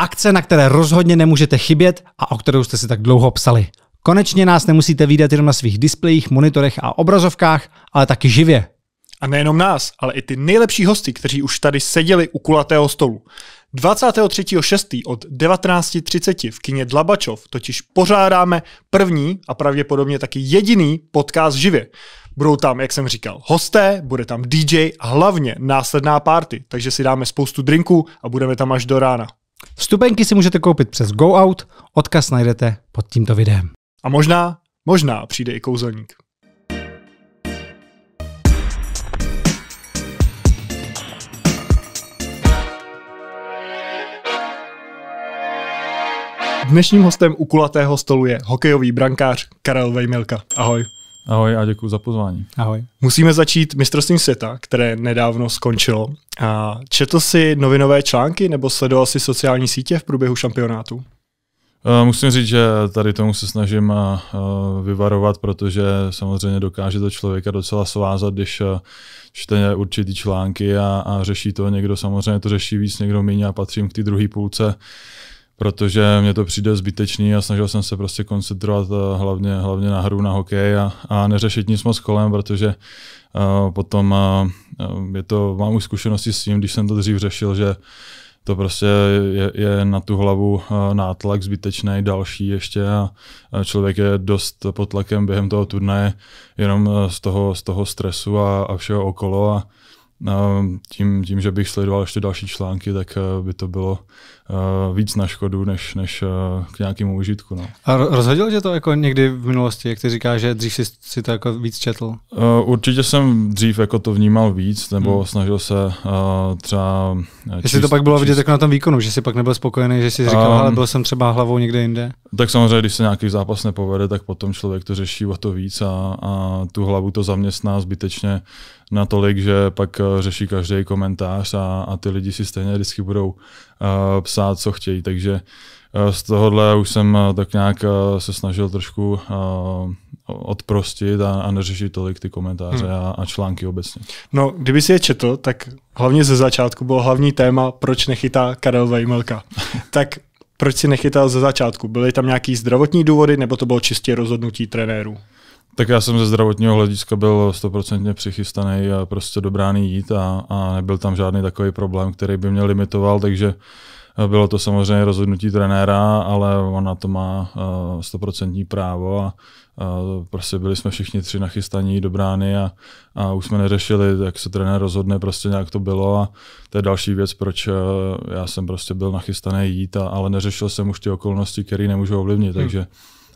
Akce, na které rozhodně nemůžete chybět a o kterou jste si tak dlouho psali. Konečně nás nemusíte výdat jenom na svých displejích, monitorech a obrazovkách, ale taky živě. A nejenom nás, ale i ty nejlepší hosty, kteří už tady seděli u kulatého stolu. 23.6. od 19.30 v kině Dlabačov totiž pořádáme první a pravděpodobně taky jediný podcast živě. Budou tam, jak jsem říkal, hosté, bude tam DJ a hlavně následná party, takže si dáme spoustu drinků a budeme tam až do rána. Vstupenky si můžete koupit přes Go Out, odkaz najdete pod tímto videem. A možná, možná přijde i kouzelník. Dnešním hostem u kulatého stolu je hokejový brankář Karel Vejmilka. Ahoj. Ahoj a děkuji za pozvání. Ahoj. Musíme začít mistrovstvím světa, které nedávno skončilo. A četl jsi novinové články nebo sledoval si sociální sítě v průběhu šampionátu? Eh, musím říct, že tady tomu se snažím eh, vyvarovat, protože samozřejmě dokáže to člověka docela svázat, když eh, čte určitý články a, a řeší to. Někdo samozřejmě to řeší víc, někdo méně a patřím k té druhé půlce protože mě to přijde zbytečný a snažil jsem se prostě koncentrovat eh, hlavně, hlavně na hru, na hokej a, a neřešit nic moc kolem, protože uh, potom uh, je to, mám už zkušenosti s tím, když jsem to dřív řešil, že to prostě je, je na tu hlavu nátlak zbytečný, další ještě a člověk je dost pod tlakem během toho turnaje jenom z toho, z toho stresu a, a všeho okolo a tím, tím, že bych sledoval ještě další články, tak by to bylo uh, víc na škodu, než, než uh, k nějakému užitku. No. A rozhodil tě to jako někdy v minulosti, jak ty říkáš, že dřív jsi, si to jako víc četl? Určitě jsem dřív jako to vnímal víc, nebo hmm. snažil se třeba... Číst, Jestli to pak bylo vidět jako na tom výkonu, že jsi pak nebyl spokojený, že jsi říkal, um, ale byl jsem třeba hlavou někde jinde? Tak samozřejmě, když se nějaký zápas nepovede, tak potom člověk to řeší o to víc a, a tu hlavu to zaměstná zbytečně natolik, že pak řeší každý komentář a, a ty lidi si stejně vždycky budou uh, psát, co chtějí, takže uh, z tohohle už jsem uh, tak nějak uh, se snažil trošku uh, odprostit a, a neřešit tolik ty komentáře hmm. a, a články obecně. No, kdyby si je četl, tak hlavně ze začátku bylo hlavní téma, proč nechytá Karel Vejmelka. tak proč si nechytal ze začátku? Byly tam nějaký zdravotní důvody, nebo to bylo čistě rozhodnutí trenérů? Tak já jsem ze zdravotního hlediska byl stoprocentně přichystaný a prostě do brány jít a, a nebyl tam žádný takový problém, který by mě limitoval, takže eh, bylo to samozřejmě rozhodnutí trenéra, ale on na to má eh, stoprocentní právo a uh, prostě byli jsme všichni tři nachystaní do brány a, a už jsme neřešili, jak se trenér rozhodne, prostě nějak to bylo a to je další věc, proč uh, já jsem prostě byl nachystaný jít, a, ale neřešil jsem už ty okolnosti, které nemůžu ovlivnit, hmm. takže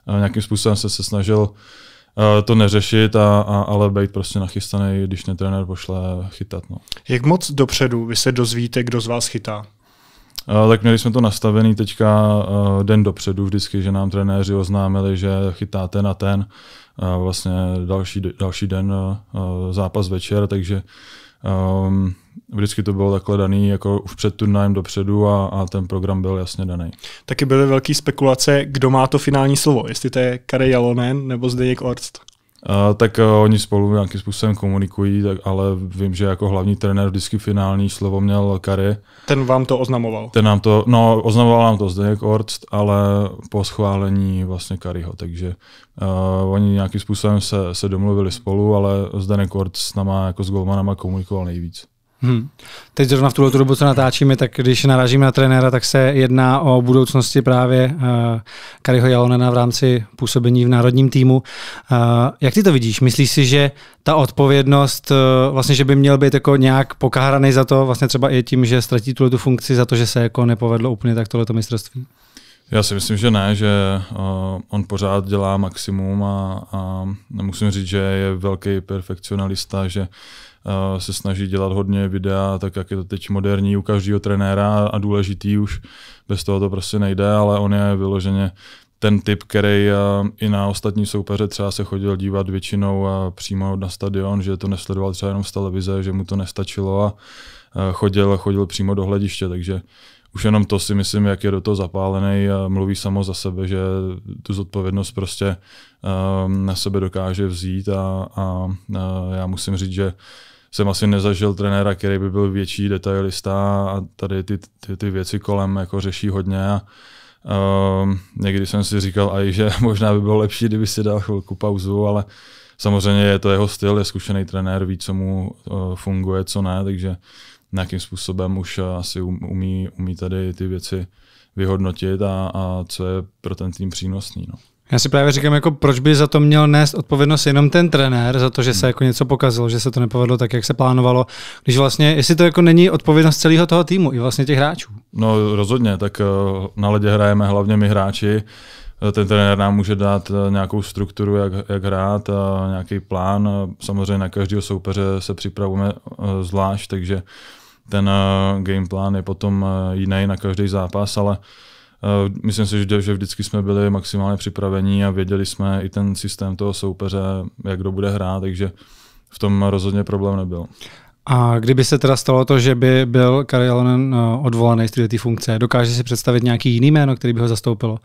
uh, nějakým způsobem jsem se snažil Eh, to neřešit, a, a, ale být prostě nachystaný, když mě trenér pošle chytat. No. Jak moc dopředu vy se dozvíte, kdo z vás chytá? Uh, tak měli jsme to nastavený teďka uh, den dopředu vždycky, že nám trenéři oznámili, že chytáte na ten uh, vlastně další, další den zápas večer, takže um, vždycky to bylo takhle daný jako už před turnajem dopředu a, a ten program byl jasně daný. Taky byly velké spekulace, kdo má to finální slovo, jestli to je Kare Jalonen nebo Zdeněk Orst. Uh, tak uh, oni spolu nějakým způsobem komunikují, tak, ale vím, že jako hlavní trenér vždycky finální slovo měl Kary. Ten vám to oznamoval? Ten nám to, no oznamoval nám to Zdeněk Orst, ale po schválení vlastně Karyho, takže uh, oni nějakým způsobem se, se domluvili spolu, ale Zdeněk Orst s náma jako s golmanama komunikoval nejvíc. Hmm. Teď zrovna v tuhle dobu, co natáčíme, tak když narážíme na trenéra, tak se jedná o budoucnosti právě uh, Kariho Jalonena v rámci působení v národním týmu. Uh, jak ty to vidíš? Myslíš si, že ta odpovědnost, uh, vlastně, že by měl být jako nějak pokáraný za to, vlastně třeba i tím, že ztratí tuhle tu funkci za to, že se jako nepovedlo úplně tak tohleto mistrovství? Já si myslím, že ne, že uh, on pořád dělá maximum a, a musím říct, že je velký perfekcionalista, že se snaží dělat hodně videa, tak jak je to teď moderní u každého trenéra a důležitý už, bez toho to prostě nejde, ale on je vyloženě ten typ, který uh, i na ostatní soupeře třeba se chodil dívat většinou přímo na stadion, že to nesledoval třeba jenom z televize, že mu to nestačilo a chodil, chodil přímo do hlediště, takže už jenom to si myslím, jak je do toho zapálený mluví samo za sebe, že tu zodpovědnost prostě na sebe dokáže vzít a, a já musím říct, že jsem asi nezažil trenéra, který by byl větší detailista a tady ty, ty, ty věci kolem jako řeší hodně a uh, někdy jsem si říkal aj, že možná by bylo lepší, kdyby si dal chvilku pauzu, ale samozřejmě je to jeho styl, je zkušený trenér, ví, co mu uh, funguje, co ne, takže nějakým způsobem už asi um, umí, umí tady ty věci vyhodnotit a, a co je pro ten tým přínosný. No. Já si právě říkám, jako proč by za to měl nést odpovědnost jenom ten trenér, za to, že se hmm. jako něco pokazilo, že se to nepovedlo tak, jak se plánovalo, když vlastně, jestli to jako není odpovědnost celého toho týmu i vlastně těch hráčů. No rozhodně, tak eh, na ledě hrajeme hlavně my hráči, eh, ten trenér nám může dát eh, nějakou strukturu, jak, jak hrát, a nějaký plán. Samozřejmě na každého soupeře se připravujeme zvlášť, takže ten game plán je potom jiný na každý zápas, ale myslím si, že, vždycky jsme byli maximálně připravení a věděli jsme i ten systém toho soupeře, jak kdo bude hrát, takže v tom rozhodně problém nebyl. A kdyby se teda stalo to, že by byl Kari Alonen eh, odvolaný z té funkce, dokáže si představit nějaký jiný jméno, který by ho zastoupilo?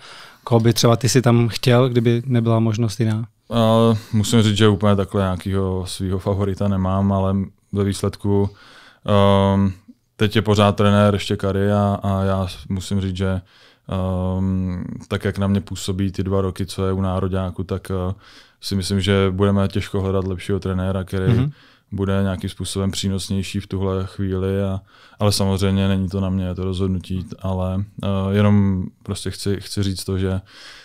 Koho by třeba ty si tam chtěl, kdyby nebyla možnost jiná? Uh, musím říct, že úplně takhle nějakého svého favorita nemám, ale ve výsledku um, teď je pořád trenér ještě Kari a, a já musím říct, že Um, tak jak na mě působí ty dva roky, co je u nároďáku, tak uh, si myslím, že budeme těžko hledat lepšího trenéra, který mm-hmm. bude nějakým způsobem přínosnější v tuhle chvíli, a, ale samozřejmě není to na mě to rozhodnutí, ale uh, jenom prostě chci, chci říct to, že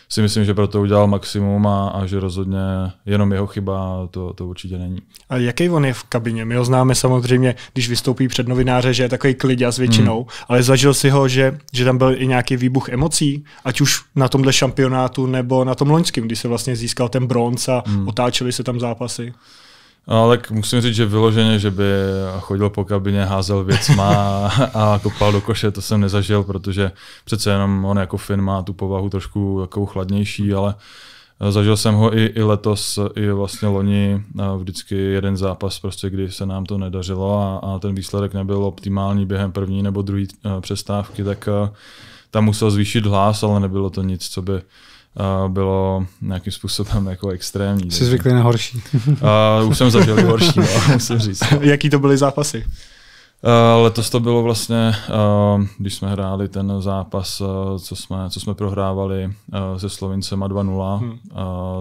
si myslím, že pro to udělal maximum a, a že rozhodně jenom jeho chyba to, to určitě není. A jaký on je v kabině? My ho známe samozřejmě, když vystoupí před novináře, že je takový klidě s většinou, hmm. ale zažil si ho, že, že tam byl i nějaký výbuch emocí, ať už na tomhle šampionátu nebo na tom loňském, kdy se vlastně získal ten bronz a hmm. otáčeli se tam zápasy. Ale musím říct, že vyloženě, že by chodil po kabině, házel věcma a kopal do koše, to jsem nezažil, protože přece jenom on jako Finn má tu povahu trošku jako chladnější, ale zažil jsem ho i, i letos, i vlastně loni, vždycky jeden zápas, prostě, kdy se nám to nedařilo a, a ten výsledek nebyl optimální během první nebo druhé přestávky, tak tam musel zvýšit hlas, ale nebylo to nic, co by bylo nějakým způsobem jako extrémní. Jsi zvyklý na horší. uh, už jsem zažil horší, no, musím říct. Jaký to byly zápasy? Uh, letos to bylo vlastně, uh, když jsme hráli ten zápas, uh, co, jsme, co jsme prohrávali uh, se Slovincem 2-0, hmm. uh,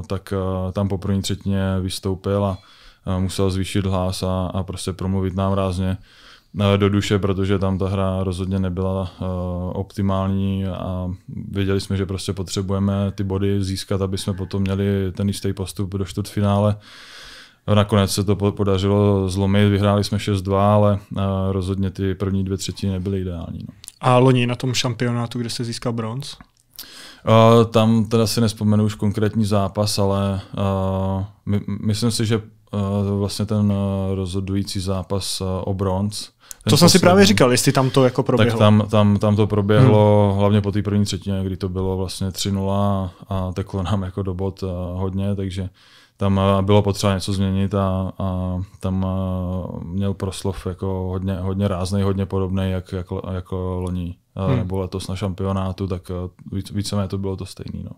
tak uh, tam po první třetině vystoupil a uh, musel zvýšit hlas a, a prostě promluvit nám rázně do duše, protože tam ta hra rozhodně nebyla uh, optimální a věděli jsme, že prostě potřebujeme ty body získat, aby jsme potom měli ten jistý postup do čtvrtfinále. Nakonec se to podařilo zlomit, vyhráli jsme 6-2, ale uh, rozhodně ty první dvě třetiny nebyly ideální. No. A loni na tom šampionátu, kde se získal bronz? Uh, tam teda si nespomenu už konkrétní zápas, ale uh, my, myslím si, že uh, vlastně ten uh, rozhodující zápas uh, o bronz to jsem si právě říkal, jestli tam to jako proběhlo. Tak tam, tam, tam to proběhlo hmm. hlavně po té první třetině, kdy to bylo vlastně 3-0 a teklo nám jako do bod hodně, takže tam bylo potřeba něco změnit a, a tam měl proslov jako hodně, hodně rázný, hodně podobný, jak, jako, jako loni hmm. nebo letos na šampionátu, tak víc, víceméně to bylo to stejné. No.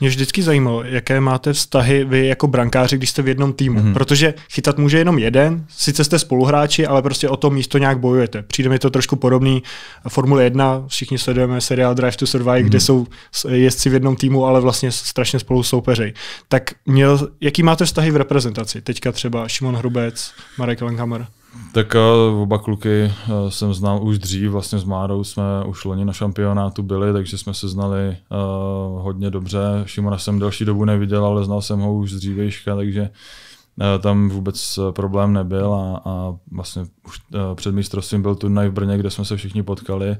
Mě vždycky zajímalo, jaké máte vztahy vy jako brankáři, když jste v jednom týmu, hmm. protože chytat může jenom jeden, sice jste spoluhráči, ale prostě o to místo nějak bojujete. Přijde mi to trošku podobný Formule 1, všichni sledujeme seriál Drive to Survive, hmm. kde jsou jezdci v jednom týmu, ale vlastně strašně spolu soupeřej. Tak měl, jaký máte vztahy v reprezentaci? Teďka třeba Šimon Hrubec, Marek Langhammer. Tak uh, oba kluky uh, jsem znal už dřív, vlastně s Márou jsme už loni na šampionátu byli, takže jsme se znali uh, hodně dobře. Šimona jsem delší dobu neviděl, ale znal jsem ho už z dřívejška, takže uh, tam vůbec problém nebyl a, a vlastně už uh, před mistrovstvím byl turnaj v Brně, kde jsme se všichni potkali,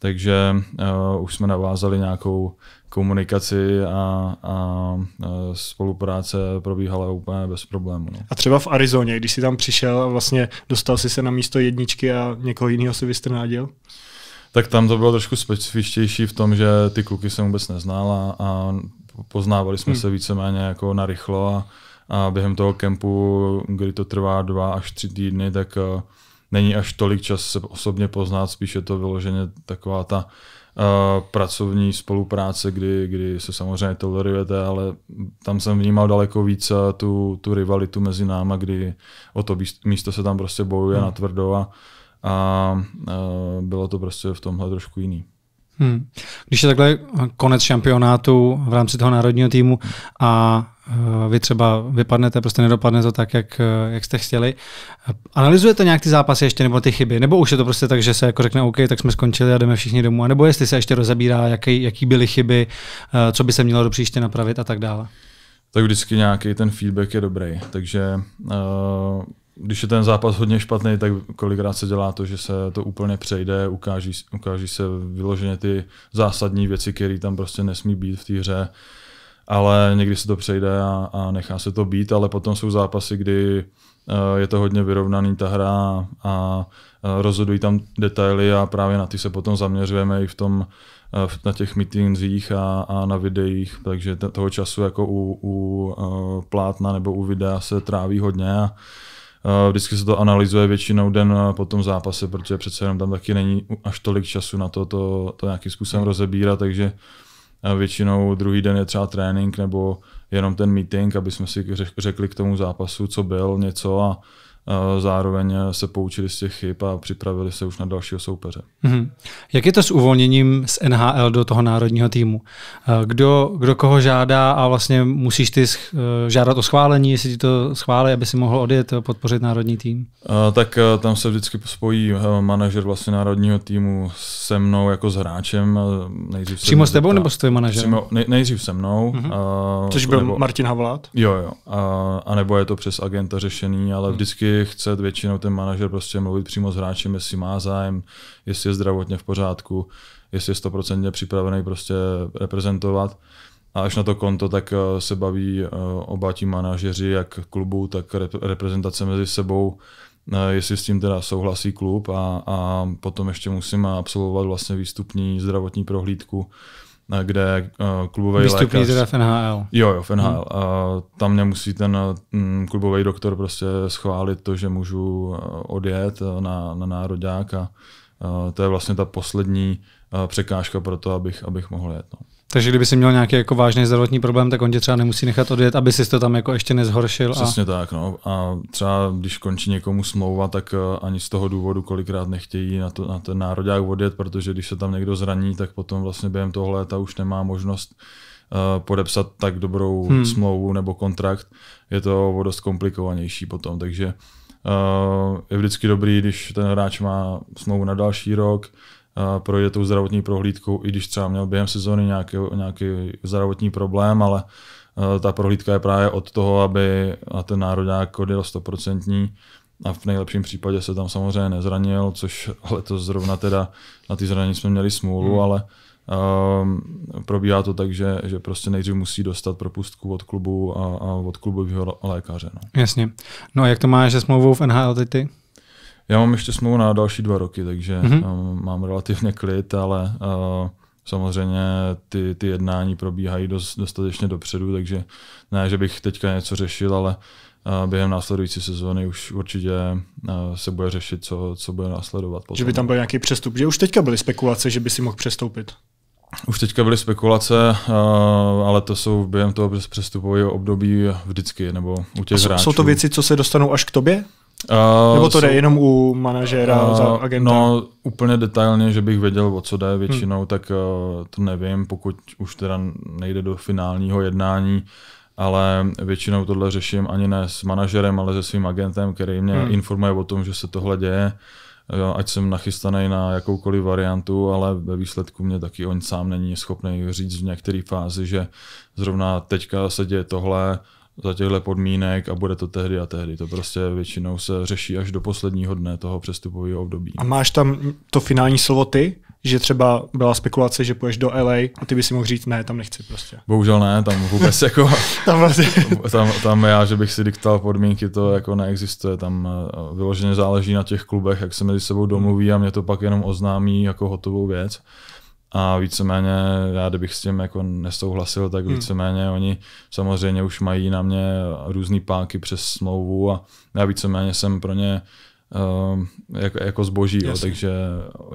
takže uh, už jsme navázali nějakou komunikaci a, a, a spolupráce probíhala úplně bez problémů. No. A třeba v Arizoně, když jsi tam přišel a vlastně dostal si se na místo jedničky a někoho jiného si vystrnádil? Tak tam to bylo trošku specifičtější v tom, že ty kluky jsem vůbec neznal a, a poznávali jsme hmm. se víceméně jako na rychlo a, a během toho kempu, kdy to trvá dva až tři týdny, tak uh, není až tolik čas se osobně poznat, spíš je to vyloženě taková ta pracovní spolupráce, kdy, kdy se samozřejmě tolerujete, ale tam jsem vnímal daleko víc tu, tu rivalitu mezi náma, kdy o to místo se tam prostě bojuje hmm. na tvrdo a, a, a bylo to prostě v tomhle trošku jiný. Hmm. Když je takhle konec šampionátu v rámci toho národního týmu a eh, vy třeba vypadnete, prostě nedopadne to tak, jak, eh, jak jste chtěli. Analyzujete nějak ty zápasy ještě nebo ty chyby? Nebo už je to prostě tak, že se jako řekne OK, tak jsme skončili a jdeme všichni domů? A nebo jestli se ještě rozebírá, jaký, jaký byly chyby, eh, co by se mělo do příště napravit a tak dále? Tak vždycky nějaký ten feedback je dobrý. Takže uh, když je ten zápas hodně špatný, tak kolikrát se dělá to, že se to úplně přejde, ukáží, ukáží se vyloženě ty zásadní věci, které tam prostě nesmí být v té hře, ale někdy se to přejde a, a nechá se to být, ale potom jsou zápasy, kdy uh, je to hodně vyrovnaný ta hra a, a rozhodují tam detaily a právě na ty se potom zaměřujeme i v tom, uh, na těch meetingsích a, a na videích, takže toho času jako u, u uh, plátna nebo u videa se tráví hodně a Eh, vždycky se to analyzuje většinou den po tom zápase, protože přece jenom tam taky není až tolik času na to, to, to nějakým způsobem rozebírat, takže eh, většinou druhý den je třeba trénink nebo jenom ten meeting, aby jsme si řekli k tomu zápasu, co byl, něco a zároveň se poučili z těch chyb a připravili se už na dalšího soupeře. Mm-hmm. Jak je to s uvolněním z NHL do toho národního týmu? Kdo, kdo koho žádá a vlastně musíš ty žádat o schválení, jestli ti to schválí, aby si mohl odjet podpořit národní tým? Tak tam se vždycky spojí manažer vlastně národního týmu se mnou jako s hráčem. Nejdřív Přímo s tebou nebo s tvým manažerem? nej, nejdřív se mnou. Mm-hmm. A, Což byl nebo, Martin Havlát? Jo, jo. A, a nebo je to přes agenta řešený, ale mm. Vždycky chce většinou ten manažer prostě mluvit přímo s hráčem, jestli má zájem, jestli je zdravotně v pořádku, jestli je stoprocentně připravený prostě reprezentovat. A až na to konto, tak eh, se baví eh, oba ti manažeři, jak klubu, tak reprezentace mezi sebou, eh, jestli s tím teda souhlasí klub a, a potom ještě musím absolvovat vlastně výstupní zdravotní prohlídku, kde uh, klubový Vystupí lékař... teda v NHL. Jo, jo, v NHL. Hmm. Uh, tam mě musí ten um, klubový doktor prostě schválit to, že můžu odjet na, na národák a to je vlastně ta poslední překážka pro to, abych, abych mohl jet. No. Takže kdyby si měl nějaký jako vážný zdravotní problém, tak on tě třeba nemusí nechat odjet, aby si to tam jako ještě nezhoršil. Přesně a... tak. No. A třeba když končí někomu smlouva, tak eh, ani z toho důvodu kolikrát nechtějí na, to, na ten národák odjet, protože když se tam někdo zraní, tak potom vlastně během toho léta už nemá možnost uh, podepsat tak dobrou hmm. smlouvu nebo kontrakt. Je to o dost komplikovanější potom, takže uh, je vždycky dobrý, když ten hráč má smlouvu na další rok, projde tou zdravotní prohlídkou, i když třeba měl během sezóny nějaký, nějaký zdravotní problém, ale e, ta prohlídka je právě od toho, aby na ten národák odjel 100% a v nejlepším případě se tam samozřejmě nezranil, což letos zrovna teda na ty zranění jsme měli smůlu, hmm. ale um, probíhá to tak, že, že prostě nejdřív musí dostat propustku od klubu a, a od klubového lékaře. No. Jasně. No a jak to máš se smlouvou v NHL ty? Já mám ještě smlouvu na další dva roky, takže mm-hmm. mám relativně klid, ale uh, samozřejmě ty, ty jednání probíhají dost, dostatečně dopředu, takže ne, že bych teďka něco řešil, ale uh, během následující sezóny už určitě uh, se bude řešit, co, co bude následovat. Potom. Že by tam byl nějaký přestup, že už teďka byly spekulace, že by si mohl přestoupit. Už teďka byly spekulace, ale to jsou během toho přestupového období vždycky, nebo u těch hráčů. Jsou to věci, co se dostanou až k tobě? Uh, Nebo to jde jenom u manažera, uh, za agenta? No, úplně detailně, že bych věděl, o co jde většinou, hmm. tak uh, to nevím, pokud už teda nejde do finálního jednání, ale většinou tohle řeším ani ne s manažerem, ale se svým agentem, který mě hmm. informuje o tom, že se tohle děje, ať jsem nachystaný na jakoukoliv variantu, ale ve výsledku mě taky on sám není schopný říct v některé fázi, že zrovna teďka se děje tohle, za těchto podmínek a bude to tehdy a tehdy. To prostě většinou se řeší až do posledního dne toho přestupového období. A máš tam to finální slovo ty? Že třeba byla spekulace, že půjdeš do LA a ty by si mohl říct, ne, tam nechci prostě. Bohužel ne, tam vůbec jako, tam, vlastně. tam, tam, já, že bych si diktal podmínky, to jako neexistuje. Tam eh, vyloženě záleží na těch klubech, jak se mezi sebou domluví a mě to pak jenom oznámí jako hotovou věc. A víceméně, já kdybych s tím jako nesouhlasil, tak hmm. víceméně oni samozřejmě už mají na mě různé páky přes smlouvu a já víceméně jsem pro ně uh, jako, jako zboží, jo, takže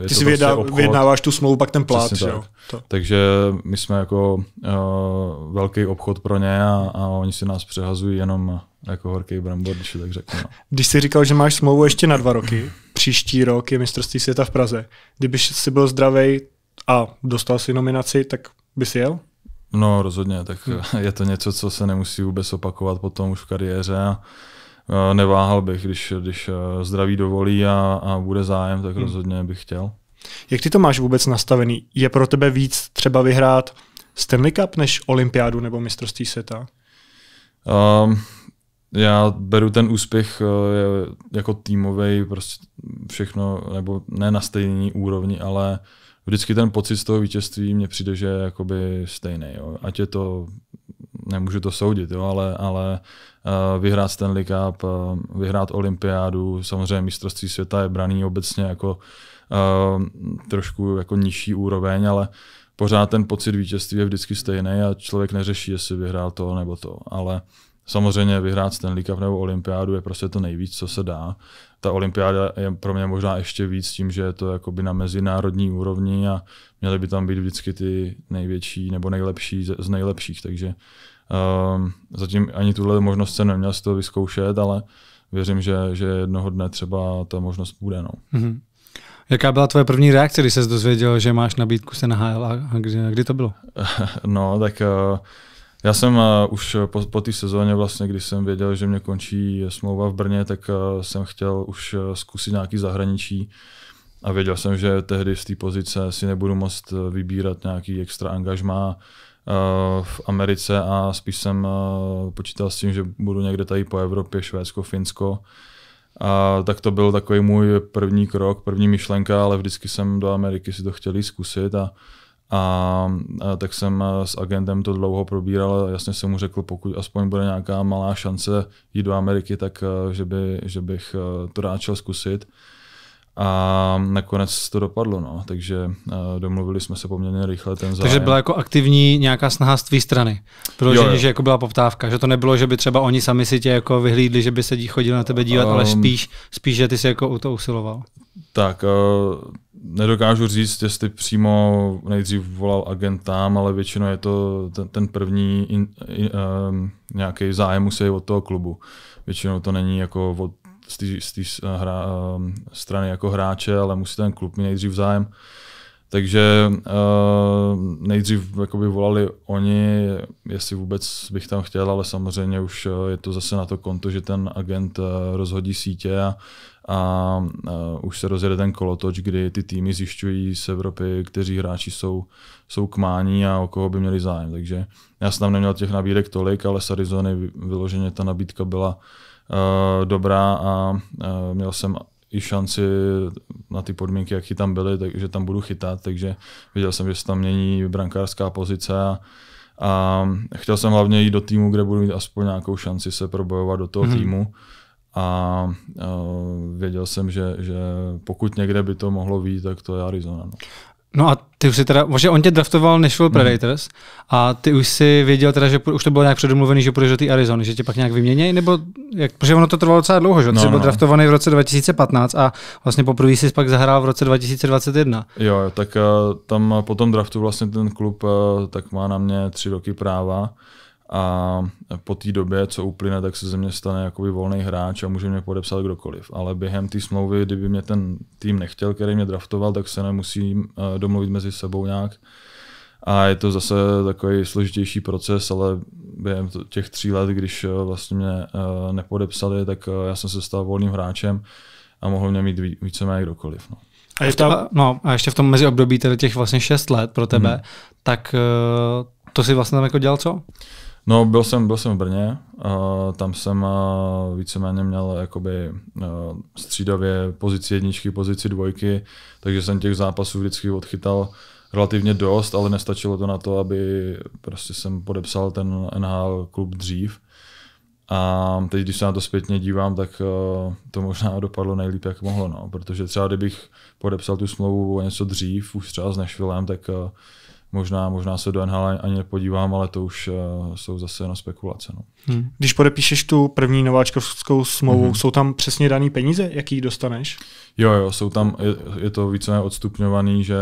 je Ty to si prostě vyjednáváš tu smlouvu, pak ten plat, jo. To. Takže my jsme jako uh, velký obchod pro ně a, a oni si nás přehazují jenom jako horký brambor, když tak řeknu. No. Když jsi říkal, že máš smlouvu ještě na dva roky, příští rok je mistrovství světa v Praze. Kdybyš si byl zdravý a dostal si nominaci, tak bys jel? No rozhodně, tak hmm. je to něco, co se nemusí vůbec opakovat potom už v kariéře a neváhal bych, když, když zdraví dovolí a, a bude zájem, tak hmm. rozhodně bych chtěl. Jak ty to máš vůbec nastavený? Je pro tebe víc třeba vyhrát Stanley Cup než olympiádu nebo mistrovství světa? Um, já beru ten úspěch uh, jako týmový, prostě všechno, nebo ne na stejné úrovni, ale vždycky ten pocit z toho vítězství mně přijde, že je jakoby stejný. Jo. Ať je to, nemůžu to soudit, jo, ale, ale uh, vyhrát Stanley Cup, uh, vyhrát olympiádu, samozřejmě mistrovství světa je braný obecně jako uh, trošku jako nižší úroveň, ale pořád ten pocit vítězství je vždycky stejný a člověk neřeší, jestli vyhrál to nebo to. Ale samozřejmě vyhrát Stanley Cup nebo olympiádu je prostě to nejvíc, co se dá. Ta olympiáda je pro mě možná ještě víc tím, že je to jakoby na mezinárodní úrovni a měly by tam být vždycky ty největší nebo nejlepší z nejlepších, takže um, zatím ani tuhle možnost jsem neměl z toho vyzkoušet, ale věřím, že, že jednoho dne třeba ta možnost bude. No. Mm-hmm. Jaká byla tvoje první reakce, když jsi dozvěděl, že máš nabídku se na HL a kdy, kdy to bylo? No, tak uh, já jsem uh, už po, po té sezóně, vlastně, když jsem věděl, že mě končí smlouva v Brně, tak uh, jsem chtěl už uh, zkusit nějaký zahraničí. A věděl jsem, že tehdy z té pozice si nebudu moct vybírat nějaký extra angažmá v Americe a spíš jsem počítal s tím, že budu někde tady po Evropě, Švédsko, Finsko, a tak to byl takový můj první krok, první myšlenka, ale vždycky jsem do Ameriky si to chtěl zkusit a, a, a tak jsem s agentem to dlouho probíral a jasně jsem mu řekl, pokud aspoň bude nějaká malá šance jít do Ameriky, tak že, by, že bych to rád šel zkusit. A nakonec to dopadlo, no. takže uh, domluvili jsme se poměrně rychle ten zájem. Takže byla jako aktivní nějaká snaha z tvý strany. Vyloženě, že jako byla poptávka, že to nebylo, že by třeba oni sami si tě jako vyhlídli, že by se chodili na tebe dívat, um, ale spíš, spíš, že ty si jako o to usiloval. Tak, uh, nedokážu říct, jestli přímo nejdřív volal agent tam, ale většinou je to ten, ten první in, in, um, nějaký zájem musí od toho klubu. Většinou to není jako od z té hra, ehm, strany jako hráče, ale musí ten klub mít nejdřív zájem. Takže uh, nejdřív jakoby volali oni, jestli vůbec bych tam chtěl, ale samozřejmě už je to zase na to konto, že ten agent uh, rozhodí sítě a, a uh, už se rozjede ten kolotoč, kdy ty týmy zjišťují z Evropy, kteří hráči jsou, jsou kmání a o koho by měli zájem. Takže já jsem tam neměl těch nabídek tolik, ale z Arizony vyloženě ta nabídka byla uh, dobrá a uh, měl jsem i šanci na ty podmínky, jaký tam byly, takže tam budu chytat, takže viděl jsem, že se tam mění brankářská pozice a, a chtěl jsem hlavně jít do týmu, kde budu mít aspoň nějakou šanci se probojovat do toho mm-hmm. týmu a uh, věděl jsem, že, že pokud někde by to mohlo být, tak to je Arizona. No. No a ty už si teda, že on tě draftoval Nashville hmm. Predators a ty už si věděl teda, že už to bylo nějak předomluvený, že půjdeš do té Arizony, že tě pak nějak vyměnějí, nebo jak, protože ono to trvalo docela dlouho, že? Ty no, jsi byl no. draftovaný v roce 2015 a vlastně poprvé jsi pak zahrál v roce 2021. Jo, tak uh, tam po tom draftu vlastně ten klub uh, tak má na mě tři roky práva a po té době, co uplyne, tak se ze mě stane jakoby volný hráč a může mě podepsat kdokoliv. Ale během té smlouvy, kdyby mě ten tým nechtěl, který mě draftoval, tak se nemusí eh, domluvit mezi sebou nějak. A je to zase takový složitější proces, ale během těch tří let, když eh, vlastně mě eh, nepodepsali, tak já jsem se stal volným hráčem a mohl mě mít víceméně kdokoliv. No. A, je ta... no, a ještě v tom meziobdobí tedy těch vlastně šest let pro tebe, hmm. tak to si vlastně tam jako dělal co? No, byl jsem, byl jsem v Brně, uh, tam jsem uh, víceméně měl jakoby střídavě pozici jedničky, pozici dvojky, takže jsem těch zápasů vždycky odchytal relativně dost, ale nestačilo to na to, aby prostě jsem podepsal ten NHL klub dřív. A teď, když se na to zpětně dívám, tak to možná dopadlo nejlíp, jak mohlo, no. protože třeba kdybych podepsal tu smlouvu o něco dřív, už třeba s Nashvillem, tak možná, možná se do NHL ani nepodívám, ale to už uh, jsou zase jenom spekulace. No. Hmm. Když podepíšeš tu první nováčkovskou smlouvu, hmm. jsou tam přesně daný peníze, jaký dostaneš? Jo, jo, jsou tam, je, je to více odstupňovaný, že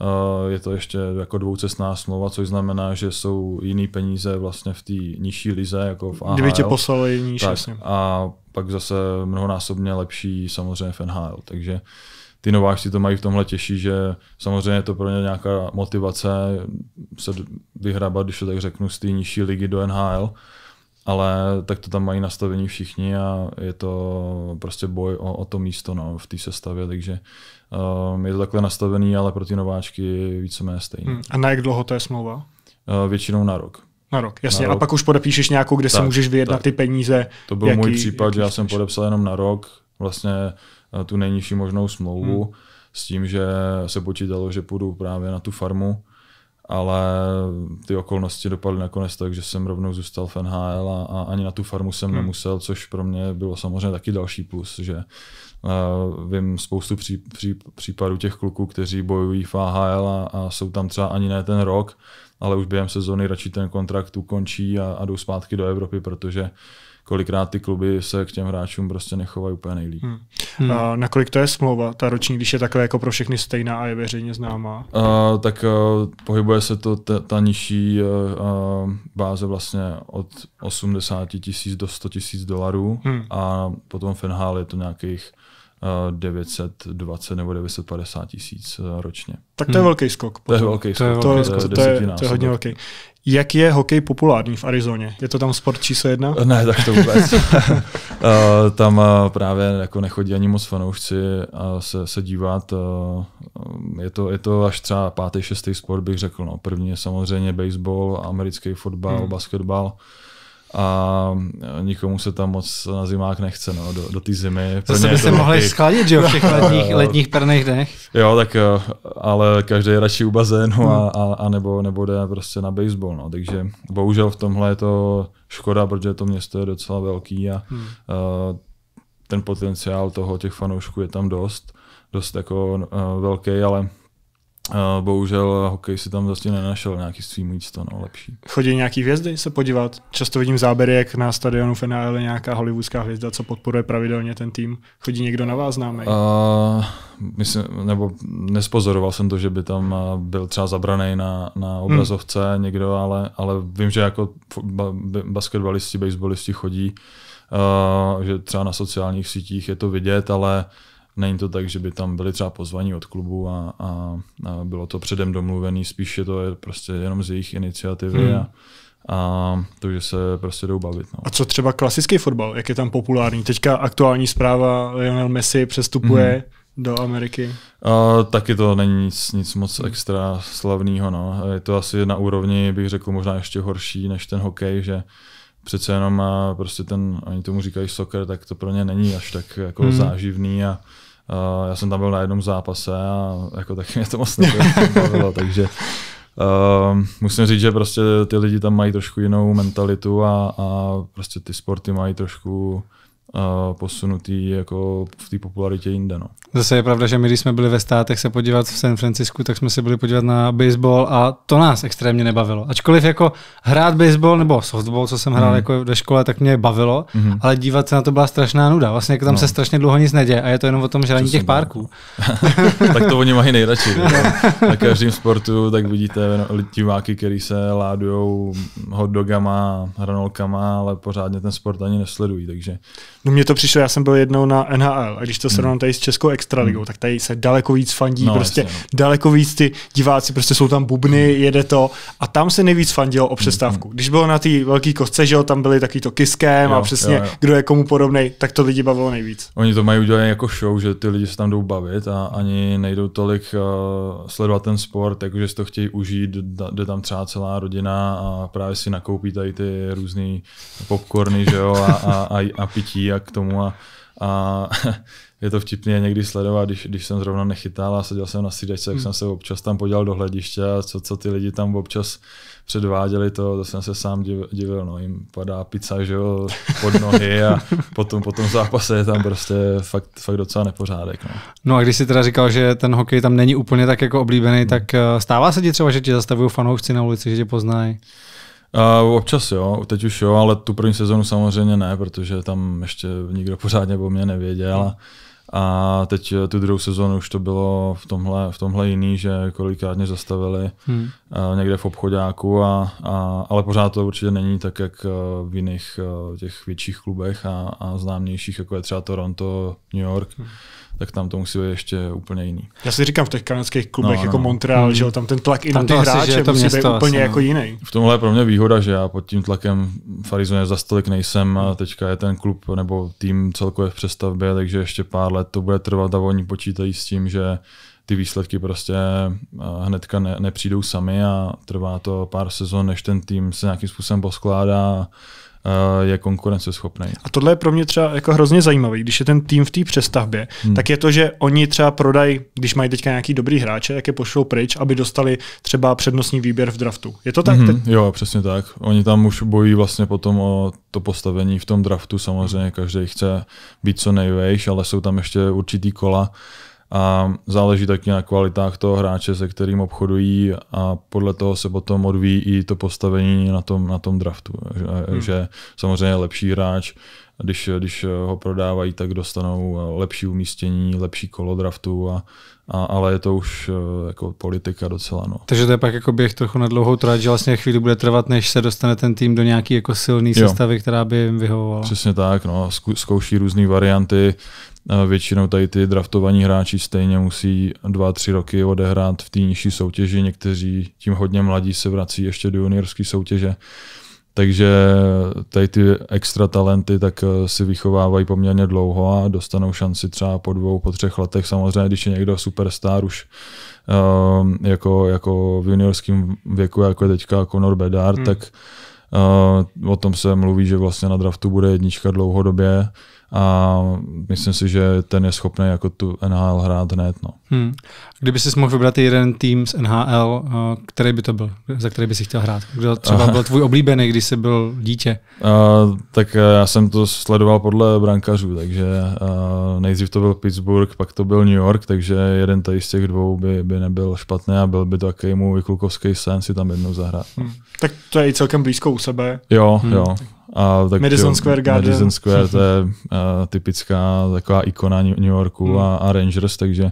uh, je to ještě jako dvoucestná smlouva, což znamená, že jsou jiný peníze vlastně v té nižší lize, jako v AHL. Kdyby tě poslali níž, tak, jasně. A pak zase mnohonásobně lepší samozřejmě v NHL, takže ty nováčci to mají v tomhle těžší, že samozřejmě je to pro ně nějaká motivace se vyhrabat, když to tak řeknu, z té nižší ligy do NHL, ale tak to tam mají nastavení všichni a je to prostě boj o, o to místo no, v té sestavě, takže um, je to takhle nastavený, ale pro ty nováčky víceméně stejný. Hmm. A na jak dlouho to je smlouva? Uh, většinou na rok. Na rok, jasně. Na rok. A pak už podepíšeš nějakou, kde tak, si můžeš vyjednat tak. ty peníze. To byl jaký, můj případ, že já jsem podepsal jenom na rok, vlastně tu nejnižší možnou smlouvu, hmm. s tím, že se počítalo, že půjdu právě na tu farmu ale ty okolnosti dopadly nakonec tak, že jsem rovnou zůstal v NHL a, a ani na tu farmu jsem hmm. nemusel, což pro mě bylo samozřejmě taky další plus, že uh, vím spoustu pří, pří, případů těch kluků, kteří bojují v AHL a, a jsou tam třeba ani ne ten rok, ale už během sezóny radši ten kontrakt ukončí a, a jdou zpátky do Evropy, protože kolikrát ty kluby se k těm hráčům prostě nechovají úplně nejlíp. Hmm. Hmm. A nakolik to je smlouva, ta roční, když je takhle jako pro všechny stejná a je veřejně známá? Uh, tak uh, pohybuje se to ta, ta nižší uh, báze vlastně od 80 tisíc do 100 tisíc dolarů hmm. a potom v je to nějakých 920 nebo 950 tisíc ročně. Tak to je hmm. velký skok. Potom. To je velký skok. To je, velký skok. To, je, to je hodně velký. Jak je hokej populární v Arizoně? Je to tam sport číslo jedna? Ne, tak to vůbec. tam právě jako nechodí ani moc fanoušci se, se dívat. Je to, je to až třeba pátý, šestý sport, bych řekl. No. První je samozřejmě baseball, americký fotbal, hmm. basketbal a nikomu se tam moc na zimák nechce, no, do, do té zimy. Zase by se mohli schladit, že jo, v těch letních, letních perných dnech. Jo, tak eh, ale každý je radši u bazénu a, a, a nebo, nebo jde prostě na baseball, no, takže bohužel v tomhle je to škoda, protože to město je docela velký a hmm. uh, ten potenciál toho těch fanoušků je tam dost, dost jako uh, velký, ale Uh, bohužel hokej si tam vlastně nenašel nějaký svý místo, no, lepší. Chodí nějaký hvězdy se podívat? Často vidím záběry, jak na stadionu v NHL nějaká hollywoodská hvězda, co podporuje pravidelně ten tým. Chodí někdo na vás známý? Uh, myslím, nebo nespozoroval jsem to, že by tam byl třeba zabraný na, na hmm. obrazovce hmm. někdo, ale, ale vím, že jako basketbalisti, baseballisti chodí, uh, že třeba na sociálních sítích je to vidět, ale uh, Není to tak, že by tam byli třeba pozvaní od klubu a, a, a bylo to předem domluvený, spíš je to je prostě jenom z jejich iniciativy hmm. a, a to, že se prostě jdou bavit. No. A co třeba klasický fotbal, jak je tam populární? Teďka aktuální zpráva, Lionel Messi přestupuje hmm. do Ameriky. A, taky to není nic, nic moc hmm. extra slavného. No. Je to asi na úrovni, bych řekl, možná ještě horší než ten hokej, že přece jenom prostě ten, oni tomu říkají soccer, tak to pro ně není až tak jako hmm. záživný a Uh, já jsem tam byl na jednom zápase a jako taky mě to moc nebavilo, takže uh, musím říct, že prostě ty lidi tam mají trošku jinou mentalitu a, a prostě ty sporty mají trošku posunutý jako v té popularitě jinde. No. Zase je pravda, že my, když jsme byli ve státech se podívat v San Francisku, tak jsme se byli podívat na baseball a to nás extrémně nebavilo. Ačkoliv jako hrát baseball nebo softball, co jsem hrál mm. jako ve škole, tak mě bavilo, mm. ale dívat se na to byla strašná nuda. Vlastně jako tam no. se strašně dlouho nic neděje a je to jenom o tom žrání těch párků. tak to oni mají nejradši. na každém sportu tak vidíte diváky, který se ládujou hot dogama, hranolkama, ale pořádně ten sport ani nesledují, takže No mně to přišlo, já jsem byl jednou na NHL a když to srovnám hmm. tady s Českou extraligou, hmm. tak tady se daleko víc fandí, no, prostě jasně, no. daleko víc ty diváci, prostě jsou tam bubny, hmm. jede to a tam se nejvíc fandilo o přestávku. Hmm. Když bylo na té velké kostce, že jo, tam byly taky to kiskem jo, a přesně jo, jo. kdo je komu podobný, tak to lidi bavilo nejvíc. Oni to mají udělat jako show, že ty lidi se tam jdou bavit a ani nejdou tolik uh, sledovat ten sport, jakože si to chtějí užít, jde tam třeba celá rodina a právě si nakoupí tady ty různé popcorny, že jo, a, a, a, a pití a k tomu a a je to vtipně někdy sledovat, když, když jsem zrovna nechytal a seděl jsem na sídečce, tak hmm. jsem se občas tam podíval do hlediště a co, co ty lidi tam občas předváděli, to, to jsem se sám divil, divil no, jim padá pizza že jo, pod nohy a potom po tom zápase je tam prostě fakt, fakt docela nepořádek. No. no a když jsi teda říkal, že ten hokej tam není úplně tak jako oblíbený, hmm. tak eh, stává se ti třeba, že ti zastavují fanoušci na ulici, že tě poznají? Uh, občas jo, teď už jo, ale tu první sezonu samozřejmě ne, protože tam ještě nikdo pořádně o mě nevěděl. Hmm. A teď eh, tu druhou sezonu už to bylo v tomhle, v tomhle jiný, že kolikrát mě zastavili hmm. někde v obchodáku, a, a, ale pořád to určitě není tak, jak eh, v jiných těch větších klubech a, a známějších, jako je třeba Toronto, New York. Hmm tak tam to musí být ještě úplně jiný. Já si říkám v těch kanadských klubech no, jako no. Montreal, hmm. že jo, tam ten tlak i tam na ty hráče to musí být úplně asi, jako no. jiný. V tomhle je pro mě výhoda, že já pod tím tlakem v Arizoně za stolik nejsem a teďka je ten klub nebo tým celkově v přestavbě, takže ještě pár let to bude trvat a oni počítají s tím, že ty výsledky prostě hnedka ne, nepřijdou sami a trvá to pár sezon, než ten tým se nějakým způsobem poskládá je konkurenceschopný. A tohle je pro mě třeba jako hrozně zajímavý, když je ten tým v té přestavbě, hmm. tak je to, že oni třeba prodají, když mají teďka nějaký dobrý hráče, tak je pošlou pryč, aby dostali třeba přednostní výběr v draftu. Je to tak? Hmm, jo, přesně tak. Oni tam už bojí vlastně potom o to postavení v tom draftu. Samozřejmě každý chce být co nejvejš, ale jsou tam ještě určitý kola, a záleží taky na kvalitách toho hráče, se kterým obchodují a podle toho se potom odvíjí i to postavení na tom, na tom draftu. Že, hmm. že samozřejmě lepší hráč, když, když ho prodávají, tak dostanou lepší umístění, lepší kolo draftu a, a, ale je to už eh, jako politika docela. No. Takže to je pak jako běh trochu na dlouhou trať, že vlastně chvíli bude trvat, než se dostane ten tým do nějaký jako silný jo. sestavy, která by jim vyhovovala. Přesně tak, no. zkouší různé varianty. Většinou tady ty draftovaní hráči stejně musí dva, tři roky odehrát v té nižší soutěži. Někteří tím hodně mladí se vrací ještě do juniorské soutěže. Takže tady ty extra talenty tak eh, si vychovávají poměrně dlouho a dostanou šanci třeba po dvou, po třech letech. Samozřejmě, když je někdo superstar už um, jako, jako v juniorském věku, jako je teďka Conor Bedard, hmm. tak uh, o tom se mluví, že vlastně na draftu bude jednička dlouhodobě a myslím si, že ten je schopný jako tu NHL hrát hned. No. Hmm. Kdyby si mohl vybrat jeden tým z NHL, eh, který by to byl, za který by si chtěl hrát? Kdo třeba byl tvůj oblíbený, když jsi byl dítě? Uh, tak eh, já jsem to sledoval podle brankařů, takže uh, nejdřív to byl Pittsburgh, pak to byl New York, takže jeden tady z těch dvou by, by nebyl špatný a byl by to takový můj klukovský sen si tam jednou zahrát. Hmm. Tak to je i celkem blízko u sebe. Jo, hmm. jo. A, tak Madison jo, Square Garden. Madison Square, to je uh, typická taková ikona New Yorku hmm. a, a Rangers, takže uh,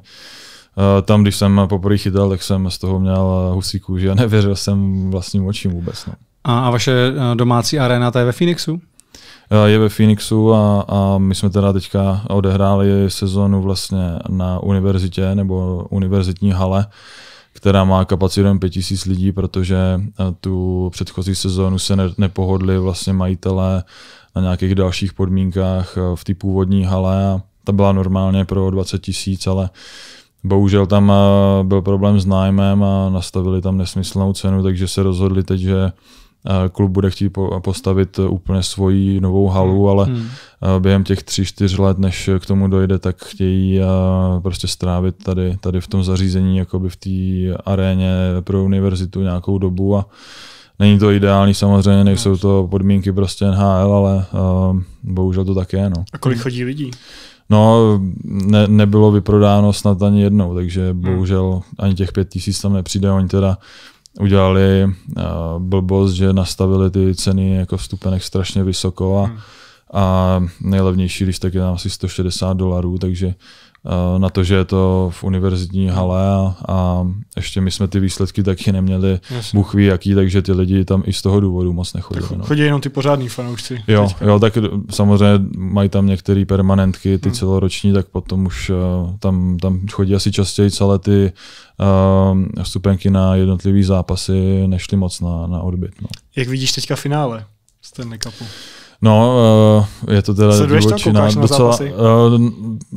tam, když jsem poprvé chytal, tak jsem z toho měl husí kůži a nevěřil jsem vlastním očím vůbec. No. A, a vaše domácí arena, ta je ve Phoenixu? Je ve Phoenixu a, a my jsme teda teďka odehráli sezonu vlastně na univerzitě nebo univerzitní hale, která má kapacitu 5000 lidí, protože eh, tu předchozí sezónu se ne, nepohodli vlastně majitelé na nějakých dalších podmínkách eh, v té původní hale a ta byla normálně pro 20 tisíc, ale bohužel tam eh, byl problém s nájmem a nastavili tam nesmyslnou cenu, takže se rozhodli teď, že klub bude chtít postavit úplně svoji novou halu, hmm. ale hmm. během těch tři, čtyř let, než k tomu dojde, tak chtějí prostě strávit tady, tady v tom zařízení, jakoby v té aréně pro univerzitu nějakou dobu a Není to ideální samozřejmě, nejsou to podmínky prostě NHL, ale uh, bohužel to tak je. No. A kolik chodí lidí? No, ne, nebylo vyprodáno snad ani jednou, takže hmm. bohužel ani těch pět tisíc tam nepřijde. Oni teda udělali uh, blbost, že nastavili ty ceny jako vstupenek strašně vysoko a, hmm. a nejlevnější lístek je tam asi 160 dolarů, takže uh, na to, že je to v univerzitní hale a, a ještě my jsme ty výsledky taky neměli, Jasně. Bůh ví jaký, takže ty lidi tam i z toho důvodu moc nechodí. No. Chodí jenom ty pořádní fanoušci. Jo, jo, tak samozřejmě mají tam některé permanentky, ty hmm. celoroční, tak potom už uh, tam, tam chodí asi častěji, ale ty uh, vstupenky na jednotlivý zápasy nešly moc na, na odbyt. No. Jak vidíš teďka finále Stanley Cupu? No, uh, je to teda Sleduješ divočina. To, docela, uh,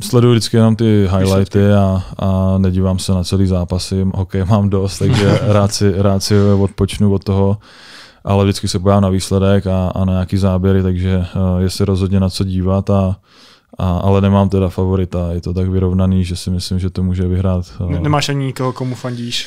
sleduju vždycky jenom ty highlighty a, a nedívám se na celý zápasy. Hokej mám dost, takže rád si, rád si odpočnu od toho ale vždycky se podívám na výsledek a, a na nějaký záběry, takže uh, je se rozhodně na co dívat a A, ale nemám teda favorita, je to tak vyrovnaný, že si myslím, že to může vyhrát. Ne, nemáš ani nikoho, komu fandíš?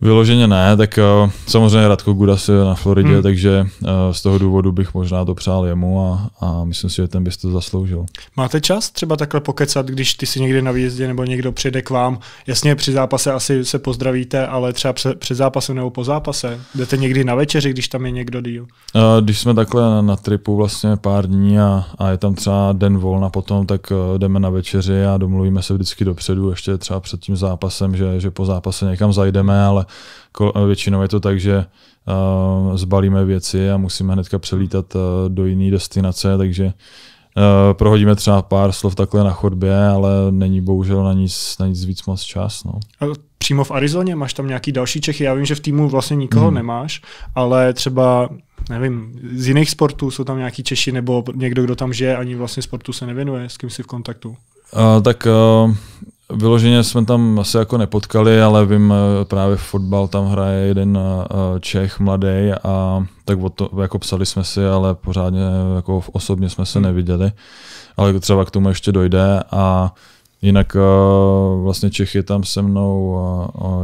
Vyloženě ne, tak uh, samozřejmě Radko Gudas je na Floridě, hmm. takže uh, z toho důvodu bych možná to přál jemu a, a myslím si, že ten bys to zasloužil. Máte čas třeba takhle pokecat, když ty si někde na výjezdě nebo někdo přijde k vám? Jasně, při zápase asi se pozdravíte, ale třeba před, před zápasem nebo po zápase? Jdete někdy na večeři, když tam je někdo díl? Uh, když jsme takhle na, na tripu vlastně pár dní a, a je tam třeba den volna potom, tak uh, jdeme na večeři a domluvíme se vždycky dopředu, ještě třeba před tím zápasem, že, že po zápase někam zajdeme, ale většinou je to tak, že uh, zbalíme věci a musíme hnedka přelítat uh, do jiné destinace, takže uh, prohodíme třeba pár slov takhle na chodbě, ale není bohužel na nic, na nic víc moc čas. No. Přímo v Arizoně máš tam nějaký další Čechy? Já vím, že v týmu vlastně nikoho hmm. nemáš, ale třeba nevím, z jiných sportů jsou tam nějaký Češi nebo někdo, kdo tam žije, ani vlastně sportu se nevěnuje, s kým jsi v kontaktu? Uh, tak uh, Vyloženě jsme tam asi jako nepotkali, ale vím, eh, právě fotbal tam hraje jeden eh, Čech mladý a tak o to, jako psali jsme si, ale pořádně jako osobně jsme se hmm. neviděli. Ale třeba k tomu ještě dojde a jinak eh, vlastně Čech je tam se mnou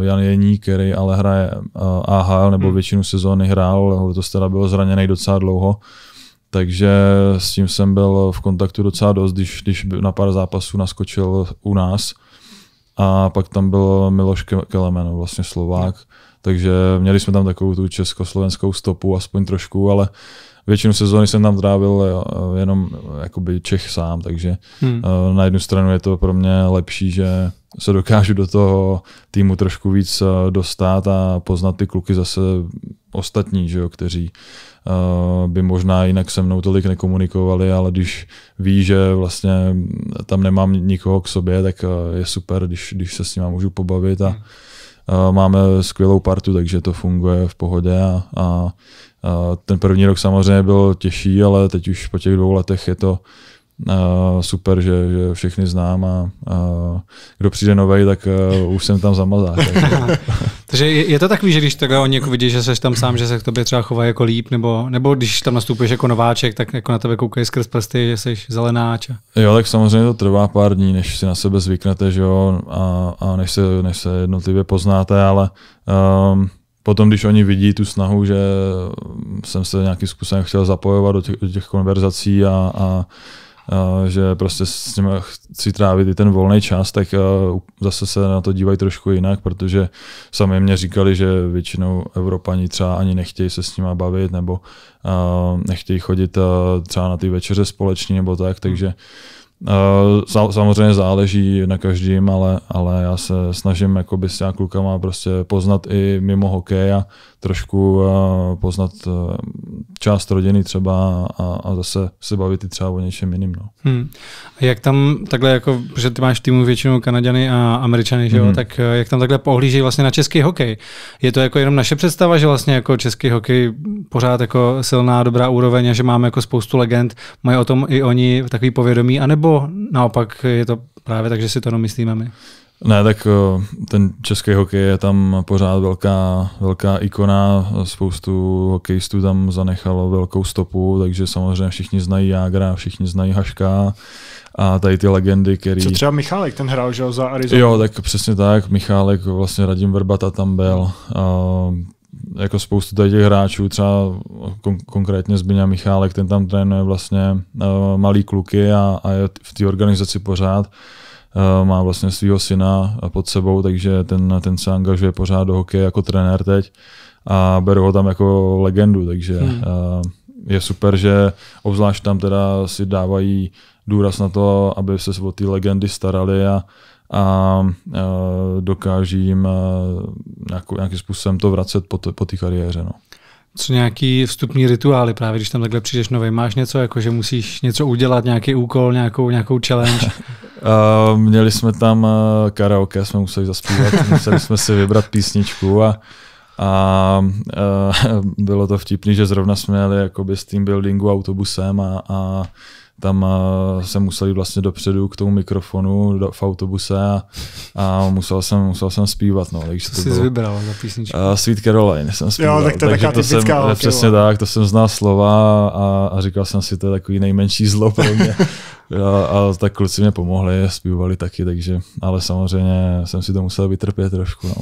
Jan Jení, který ale hraje AHL nebo hmm. většinu sezóny hrál, letos teda byl zraněný docela dlouho, takže s tím jsem byl v kontaktu docela dost, když, když na pár zápasů naskočil u nás a pak tam byl Miloš Kelemen, vlastně Slovák, takže měli jsme tam takovou tu československou stopu, aspoň trošku, ale většinu sezóny jsem tam trávil eh, jenom jakoby Čech sám, takže hmm. Eh, na jednu stranu je to pro mě lepší, že se dokážu do toho týmu trošku víc eh, dostat a poznat ty kluky zase ostatní, že jo, kteří by možná jinak se mnou tolik nekomunikovali, ale když ví, že vlastně tam nemám nikoho k sobě, tak je super, když, když se s nima můžu pobavit a hmm. máme skvělou partu, takže to funguje v pohodě a, a ten první rok samozřejmě byl těžší, ale teď už po těch dvou letech je to Uh, super, že, že všechny znám a uh, kdo přijde nový, tak uh, už jsem tam zamazák. Takže je, je to takový, že když takhle oni jako vidí, že jsi tam sám, že se k tobě třeba chovají jako líp, nebo, nebo když tam nastupuješ jako nováček, tak jako na tebe koukají skrz prsty, že jsi zelenáč. A... Jo, tak samozřejmě to trvá pár dní, než si na sebe zvyknete, že jo, a, a než, se, než se jednotlivě poznáte, ale um, potom, když oni vidí tu snahu, že jsem se nějakým způsobem chtěl zapojovat do těch, do těch konverzací a, a že prostě s nimi chci trávit i ten volný čas, tak zase se na to dívají trošku jinak, protože sami mě říkali, že většinou Evropani třeba ani nechtějí se s nimi bavit, nebo nechtějí chodit třeba na ty večeře společně, nebo tak, takže Samozřejmě záleží na každém, ale, ale já se snažím jakoby s těma klukama prostě poznat i mimo hokej a trošku poznat část rodiny třeba a, a zase se bavit i třeba o něčem jiným. No. Hmm. A jak tam takhle, jako, protože ty máš týmu většinou Kanaděny a Američany, že jo? Hmm. tak jak tam takhle pohlíží vlastně na český hokej? Je to jako jenom naše představa, že vlastně jako český hokej pořád jako silná, dobrá úroveň a že máme jako spoustu legend, mají o tom i oni takový povědomí, anebo naopak je to právě tak, že si to jenom myslíme my? Ne, tak eh, ten český hokej je tam pořád velká, velká ikona, spoustu hokejistů tam zanechalo velkou stopu, takže samozřejmě všichni znají Jágra, všichni znají Haška a tady ty legendy, který... Co třeba Michálek, ten hrál, že za Arizona? Jo, tak přesně tak, Michálek, vlastně Radim Verbata tam byl. A jako spoustu tady těch hráčů, třeba kon- konkrétně Zbyňa Michálek, ten tam trénuje vlastně uh, malý kluky a, a je v té organizaci pořád. Uh, má vlastně svého syna pod sebou, takže ten, ten se angažuje pořád do hokeje jako trenér teď a beru ho tam jako legendu, takže hmm. uh, je super, že obzvlášť tam teda si dávají důraz na to, aby se o ty legendy starali a, a dokáží jim nějakou, nějakým způsobem to vracet po, po té kariéře. No. Co nějaký vstupní rituály, právě když tam takhle přijdeš nový, máš něco, jako že musíš něco udělat, nějaký úkol, nějakou, nějakou challenge? uh, měli jsme tam uh, karaoke, jsme museli zaspívat, museli jsme si vybrat písničku a, a uh, bylo to vtipný, že zrovna jsme jeli jakoby z team buildingu autobusem a, a tam uh, se museli vlastně dopředu k tomu mikrofonu do, v autobuse a, a musel, jsem, musel jsem zpívat. No, takže Co to jsi bylo, vybral za písničku? Uh, Sweet Caroline jsem zpíval. Jo, tak to je takže to jsem, Přesně tak, to jsem znal slova a, a říkal jsem si, to je takový nejmenší zlo pro mě. a, a tak kluci mě pomohli, zpívali taky, takže, ale samozřejmě jsem si to musel vytrpět trošku. No.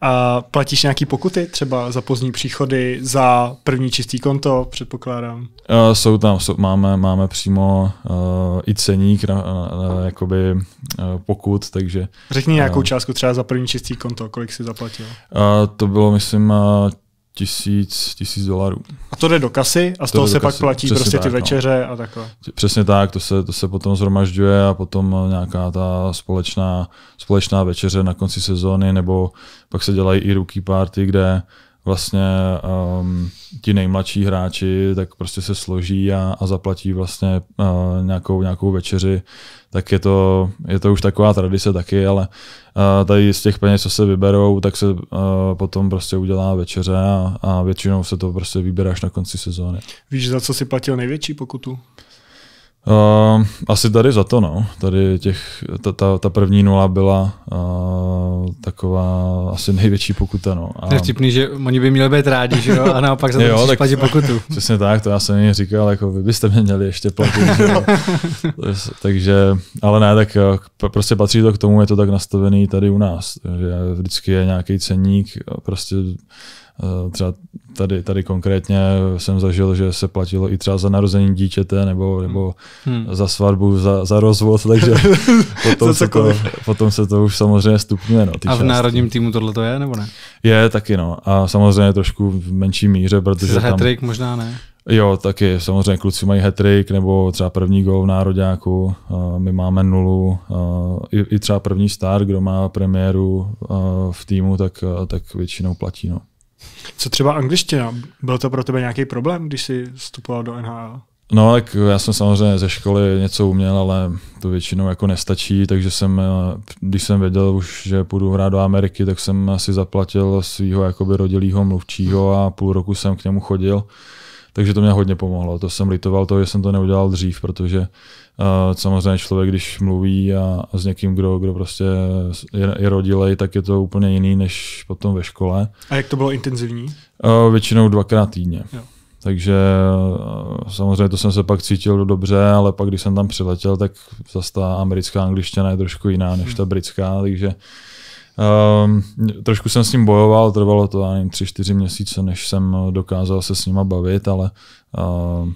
A platíš nějaký pokuty třeba za pozdní příchody, za první čistý konto, předpokládám? Uh, jsou tam, jsou, máme, máme přímo uh, i ceník na, na, na jakoby uh, pokud, takže... Řekni nějakou uh, částku třeba za první čistý konto, kolik jsi zaplatil? Uh, to bylo, myslím, uh, tisíc, tisíc dolarů. A to jde do kasy a z to toho se pak platí Přesně prostě tak, ty no. večeře no. a takhle. Přesně tak, to se, to se potom zhromažďuje a potom nějaká ta společná, společná večeře na konci sezóny, nebo pak se dělají i rookie party, kde vlastně um, ti nejmladší hráči tak prostě se složí a, a zaplatí vlastně uh, nějakou, nějakou večeři, tak je to, je to už taková tradice taky, ale uh, tady z těch peněz, co se vyberou, tak se uh, potom prostě udělá večeře a, a většinou se to prostě vyberáš na konci sezóny. Víš, za co si platil největší pokutu? Uh, asi tady za to, no. Tady těch, ta, ta, ta první nula byla uh, taková asi největší pokuta, no. A... Je vtipný, že oni by měli být rádi, že jo? A naopak za to jo, tak, platit pokutu. Přesně tak, to já jsem jim říkal, jako vy byste mě měli ještě platit, jo? Takže, ale ne, tak prostě patří to k tomu, je to tak nastavený tady u nás, že vždycky je nějaký ceník, prostě Eh, třeba tady, tady konkrétně jsem zažil, že se platilo i třeba za narození dítěte nebo, nebo hmm. za svatbu, za, za rozvod, takže potom, se to, potom se to už samozřejmě stupňuje. No, a v části. národním týmu tohle to je, nebo ne? Je taky, no. A samozřejmě trošku v menší míře, protože za tam... možná ne? Jo, taky samozřejmě kluci mají hetrik nebo třeba první gol v nároďáku, my máme nulu, i, i třeba první start, kdo má premiéru v týmu, tak, tak většinou platí. No. Co třeba angličtina? Byl to pro tebe nějaký problém, když jsi vstupoval do NHL? No, tak já jsem samozřejmě ze školy něco uměl, ale to většinou jako nestačí, takže jsem, když jsem věděl už, že půjdu hrát do Ameriky, tak jsem si zaplatil svého jakoby rodilýho mluvčího a půl roku jsem k němu chodil. Takže to mě hodně pomohlo. To jsem litoval to, že jsem to neudělal dřív, protože uh, samozřejmě člověk, když mluví a, a s někým, kdo, kdo prostě je, je rodilej, tak je to úplně jiný než potom ve škole. A jak to bylo intenzivní? Uh, většinou dvakrát týdně. Jo. Takže samozřejmě to jsem se pak cítil dobře, ale pak když jsem tam přiletěl, tak zase ta americká angličtina je trošku jiná než ta hmm. britská, takže Um, trošku jsem s ním bojoval, trvalo to, ani tři, čtyři měsíce, než jsem dokázal se s nima bavit, ale uh,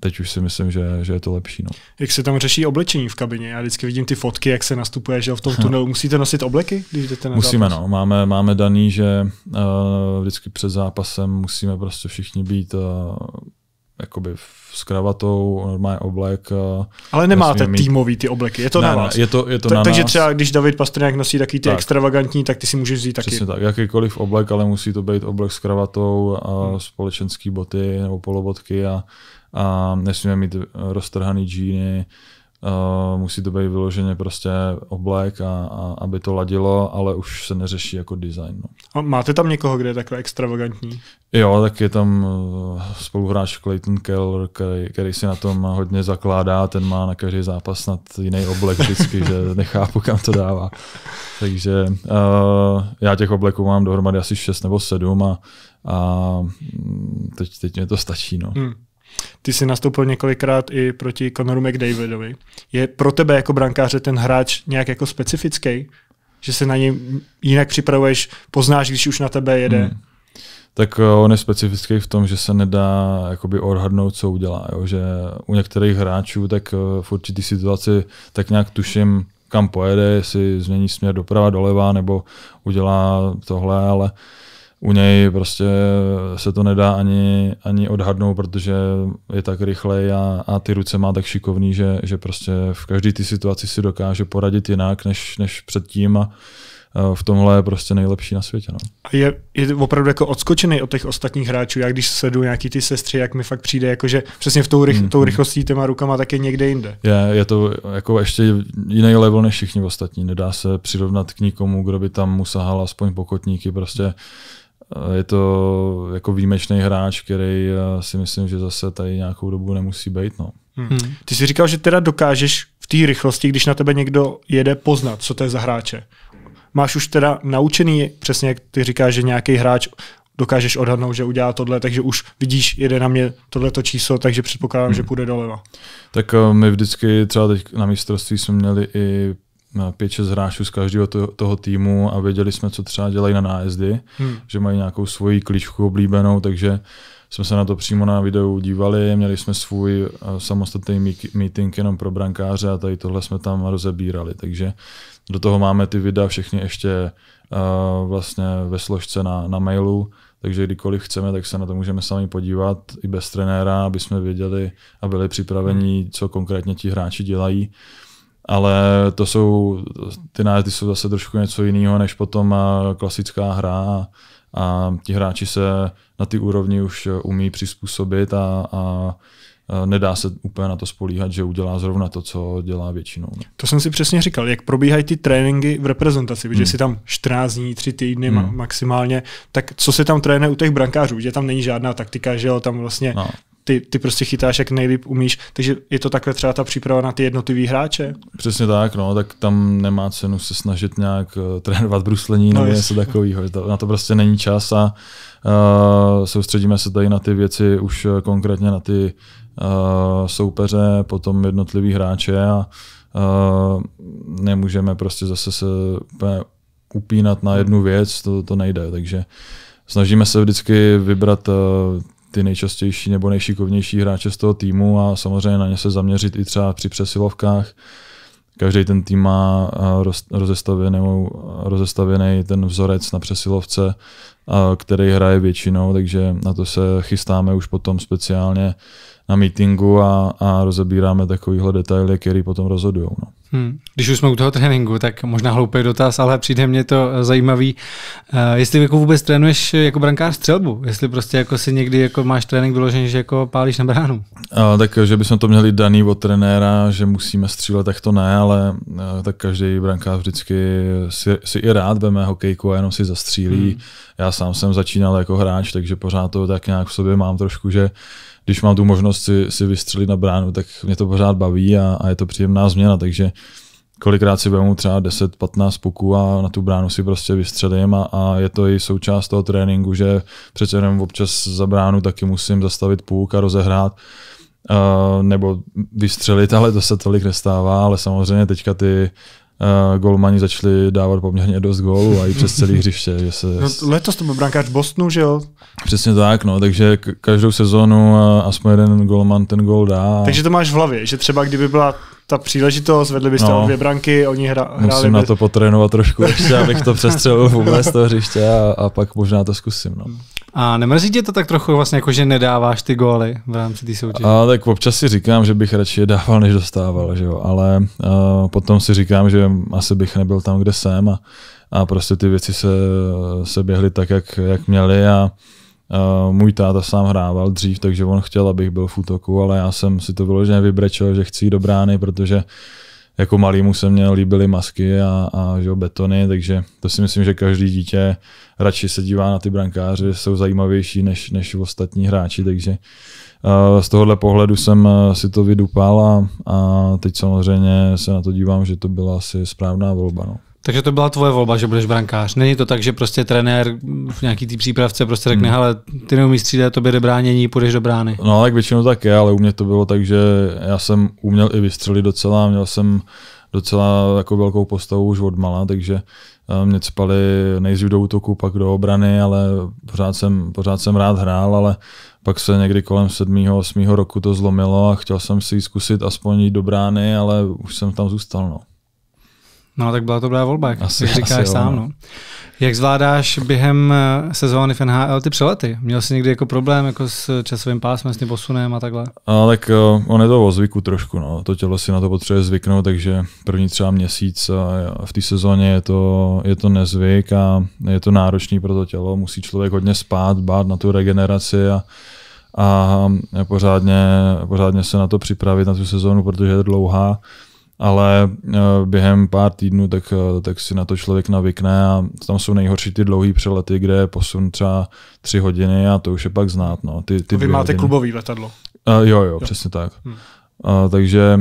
teď už si myslím, že, že je to lepší. No. Jak se tam řeší oblečení v kabině? Já vždycky vidím ty fotky, jak se nastupuje, že v tom tunelu. Musíte nosit obleky, když jdete na Musíme, zápas? no. Máme, máme daný, že uh, vždycky před zápasem musíme prostě všichni být uh, jakoby s kravatou, normálně oblek. Ale nemáte mít... týmový ty obleky, je to ne, na vás. Ne, je to, je to Ta, na takže nás. třeba když David Pastrňák nosí taky ty tak. extravagantní, tak ty si můžeš vzít Přesně taky. tak, jakýkoliv oblek, ale musí to být oblek s kravatou a hmm. společenský boty nebo polobotky a, a nesmíme mít roztrhaný džíny, Uh, musí to být vyloženě prostě oblek, a, a, aby to ladilo, ale už se neřeší jako design. No. A máte tam někoho, kde je takhle extravagantní? Jo, tak je tam uh, spoluhráč Clayton Keller, který, který si na tom hodně zakládá, ten má na každý zápas snad jiný oblek vždycky, že nechápu, kam to dává. Takže uh, já těch obleků mám dohromady asi 6 nebo 7 a, a mm, teď, teď mě to stačí. No. Hmm. Ty jsi nastoupil několikrát i proti Conoru McDavidovi. Je pro tebe jako brankáře ten hráč nějak jako specifický? Že se na něj jinak připravuješ, poznáš, když už na tebe jede? Hmm. Tak eh, on je specifický v tom, že se nedá jakoby odhadnout, co udělá. Jo? Že u některých hráčů tak eh, v určitý situaci tak nějak tuším, kam pojede, jestli změní směr doprava, doleva, nebo udělá tohle, ale uh, u něj prostě se to nedá ani, ani odhadnout, protože je tak rychlej a, a ty ruce má tak šikovný, že, že prostě v každé ty situaci si dokáže poradit jinak než, než předtím a v tomhle je prostě nejlepší na světě. No. A je, je opravdu jako odskočený od těch ostatních hráčů. Já když sleduju nějaký ty sestry, jak mi fakt přijde, jako že přesně v tou, rych, mm, tou rychlostí těma rukama tak je někde jinde. Je, je to jako ještě jiný level než všichni ostatní. Nedá se přirovnat k nikomu, kdo by tam mu sahal aspoň pokotníky. Prostě je to jako výjimečný hráč, který si myslím, že zase tady nějakou dobu nemusí být. No. Hmm. Ty jsi říkal, že teda dokážeš v té rychlosti, když na tebe někdo jede, poznat, co to je za hráče. Máš už teda naučený, přesně jak ty říkáš, že nějaký hráč dokážeš odhadnout, že udělá tohle, takže už vidíš, jede na mě tohleto číslo, takže předpokládám, hmm. že půjde doleva. Tak uh, my vždycky třeba teď na mistrovství jsme měli i 5-6 hráčů z každého toho, toho týmu a věděli jsme, co třeba dělají na nájezdy, hmm. že mají nějakou svoji klíčku oblíbenou, takže jsme se na to přímo na videu dívali, měli jsme svůj uh, samostatný meeting jenom pro brankáře a tady tohle jsme tam rozebírali, takže do toho máme ty videa všechny ještě uh, vlastně ve složce na, na mailu, takže kdykoliv chceme, tak se na to můžeme sami podívat i bez trenéra, aby jsme věděli a byli připraveni, co konkrétně ti hráči dělají. Ale to jsou, ty nájezdy jsou zase trošku něco jiného, než potom klasická hra a ti hráči se na ty úrovni už umí přizpůsobit a, a nedá se úplně na to spolíhat, že udělá zrovna to, co dělá většinou. Ne? To jsem si přesně říkal, jak probíhají ty tréninky v reprezentaci, hmm. že si tam 14 dní, 3 týdny hmm. maximálně, tak co se tam trénuje u těch brankářů, že tam není žádná taktika, že jo, tam vlastně no. Ty, ty prostě chytáš, jak nejlíp umíš, takže je to takhle třeba ta příprava na ty jednotlivý hráče? Přesně tak, no, tak tam nemá cenu se snažit nějak uh, trénovat bruslení no, nebo něco takového, na to prostě není čas a uh, soustředíme se tady na ty věci už uh, konkrétně na ty uh, soupeře, potom jednotlivý hráče a uh, nemůžeme prostě zase se upínat na jednu věc, to, to nejde, takže snažíme se vždycky vybrat uh, ty nejčastější nebo nejšikovnější hráče z toho týmu a samozřejmě na ně se zaměřit i třeba při přesilovkách. Každý ten tým má rozestavěný, rozestavěný ten vzorec na přesilovce, který hraje většinou, takže na to se chystáme už potom speciálně na meetingu a, a rozebíráme takovýhle detaily, který potom rozhodují. No. Hmm. Když už jsme u toho tréninku, tak možná hloupý dotaz, ale přijde mě to zajímavý. Uh, jestli jako vůbec trénuješ jako brankář střelbu, jestli prostě jako si někdy jako máš trénink vyložený, že jako pálíš na bránu. Uh, tak, že bychom to měli daný od trenéra, že musíme střílet, tak to ne, ale uh, tak každý brankář vždycky si, si i rád veme hokejku a jenom si zastřílí. Hmm. Já sám jsem začínal jako hráč, takže pořád to tak nějak v sobě mám trošku, že když mám tu možnost si, si vystřelit na bránu, tak mě to pořád baví a, a je to příjemná změna, takže kolikrát si vemu třeba 10-15 puků a na tu bránu si prostě vystřelím a, a je to i součást toho tréninku, že přece jenom občas za bránu taky musím zastavit puk a rozehrát uh, nebo vystřelit, ale to se tolik nestává, ale samozřejmě teďka ty uh, golmani začali dávat poměrně dost gólů a i přes celý hřiště. Že se... No, letos to byl brankář Bostonu, že jo? Přesně tak, no, takže každou sezónu uh, aspoň jeden golman ten gól dá. Takže to máš v hlavě, že třeba kdyby byla ta příležitost, vedli byste no, dvě branky, oni hra, hráli... Musím bez... na to potrénovat trošku ještě, abych to přestřelil vůbec z toho hřiště a, a pak možná to zkusím. No. A nemrzí tě to tak trochu vlastně jako, že nedáváš ty góly v rámci té soutěže? A tak občas si říkám, že bych radši je dával, než dostával, že jo? ale uh, potom si říkám, že asi bych nebyl tam, kde jsem a, a prostě ty věci se, se běhly tak, jak, jak měly a Uh, můj táta sám hrával dřív, takže on chtěl, abych byl v útoku, ale já jsem si to vyloženě vybrečel, že chci jít do brány, protože jako malýmu se mě líbily masky a, a že betony, takže to si myslím, že každý dítě radši se dívá na ty brankáře, jsou zajímavější než, než ostatní hráči, takže uh, z tohohle pohledu jsem uh, si to vydupal a, a teď samozřejmě se na to dívám, že to byla asi správná volba. No. Takže to byla tvoje volba, že budeš brankář. Není to tak, že prostě trenér v nějaký té přípravce prostě řekne, hmm. hele, ty neumíš střídat, to jde bránění, půjdeš do brány. No, tak většinou tak je, ale u mě to bylo tak, že já jsem uměl i vystřelit docela, měl jsem docela jako velkou postavu už od mala, takže eh, mě spali nejdřív do útoku, pak do obrany, ale pořád jsem, pořád jsem rád hrál, ale pak se někdy kolem 7. 8. roku to zlomilo a chtěl jsem si zkusit aspoň jít do brány, ale už jsem tam zůstal. No. No, tak byla to dobrá volba, jak asi, říkáš asi sám. No. no. Jak zvládáš během eh, sezóny v NHL ty přelety? Měl jsi někdy jako problém jako s časovým pásmem, s tím posunem a takhle? A, tak uh, on je to o zvyku trošku. No. To tělo si na to potřebuje zvyknout, takže první třeba měsíc a v té sezóně je to, je to nezvyk a je to náročný pro to tělo. Musí člověk hodně spát, bát na tu regeneraci a, a pořádně, pořádně se na to připravit, na tu sezónu, protože je dlouhá ale eh, během pár týdnů tak, eh, tak si na to člověk navykne a tam jsou nejhorší ty dlouhé přelety, kde je posun třeba tři hodiny a to už je pak znát. No. Ty, ty Vy máte hodiny. klubový letadlo. Uh, jo, jo, jo, přesně tak. Hmm. Uh, takže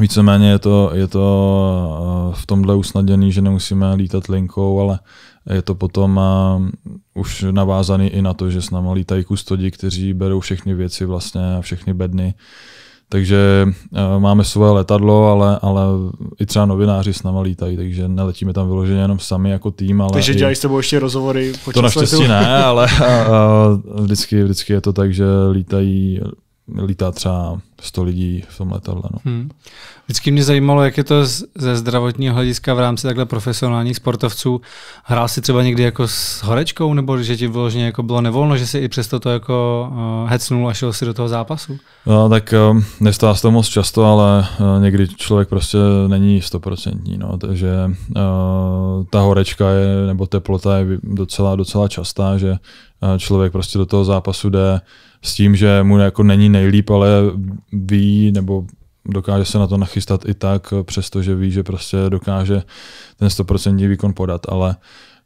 víceméně je to, je to v tomhle usnadněný, že nemusíme lítat linkou, ale je to potom uh, už navázaný i na to, že s námi lítají kustodi, kteří berou všechny věci vlastně, všechny bedny. Takže uh, máme svoje letadlo, ale, ale i třeba novináři s námi lítají, takže neletíme tam vyloženě jenom sami jako tým. Ale takže dělají s tebou ještě rozhovory po To naštěstí ne, ale uh, vždycky, vždycky je to tak, že lítají lítá třeba 100 lidí v tom letadle. No. Hmm. Vždycky mě zajímalo, jak je to ze zdravotního hlediska v rámci takhle profesionálních sportovců. Hrál si třeba někdy jako s horečkou, nebo že ti vyloženě jako bylo nevolno, že si i přesto to jako uh, hecnul a šel si do toho zápasu? No, tak um, nestává se to moc často, ale uh, někdy člověk prostě není stoprocentní, no, takže uh, ta horečka je, nebo teplota je docela, docela častá, že uh, člověk prostě do toho zápasu jde s tím, že mu jako není nejlíp, ale ví nebo dokáže se na to nachystat i tak, přestože ví, že prostě dokáže ten 100% výkon podat, ale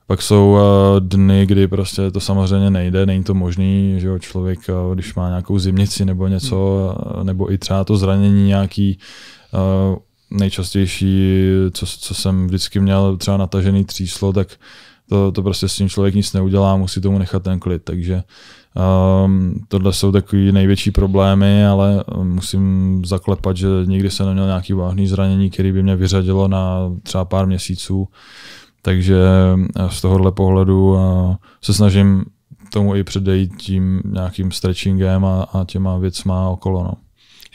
pak jsou eh, dny, kdy prostě to samozřejmě nejde, není to možný, že jo, člověk, eh, když má nějakou zimnici nebo něco, eh, nebo i třeba to zranění nějaký, nejčastější, co, co jsem vždycky měl třeba natažený tříslo, tak to, to prostě s tím člověk nic neudělá, musí tomu nechat ten klid, takže Um, tohle jsou takový největší problémy, ale musím zaklepat, že nikdy jsem neměl nějaký vážný zranění, který by mě vyřadilo na třeba pár měsíců. Takže eh, z tohohle pohledu uh, se snažím tomu i předejít tím nějakým stretchingem a, a těma věcma okolo. No.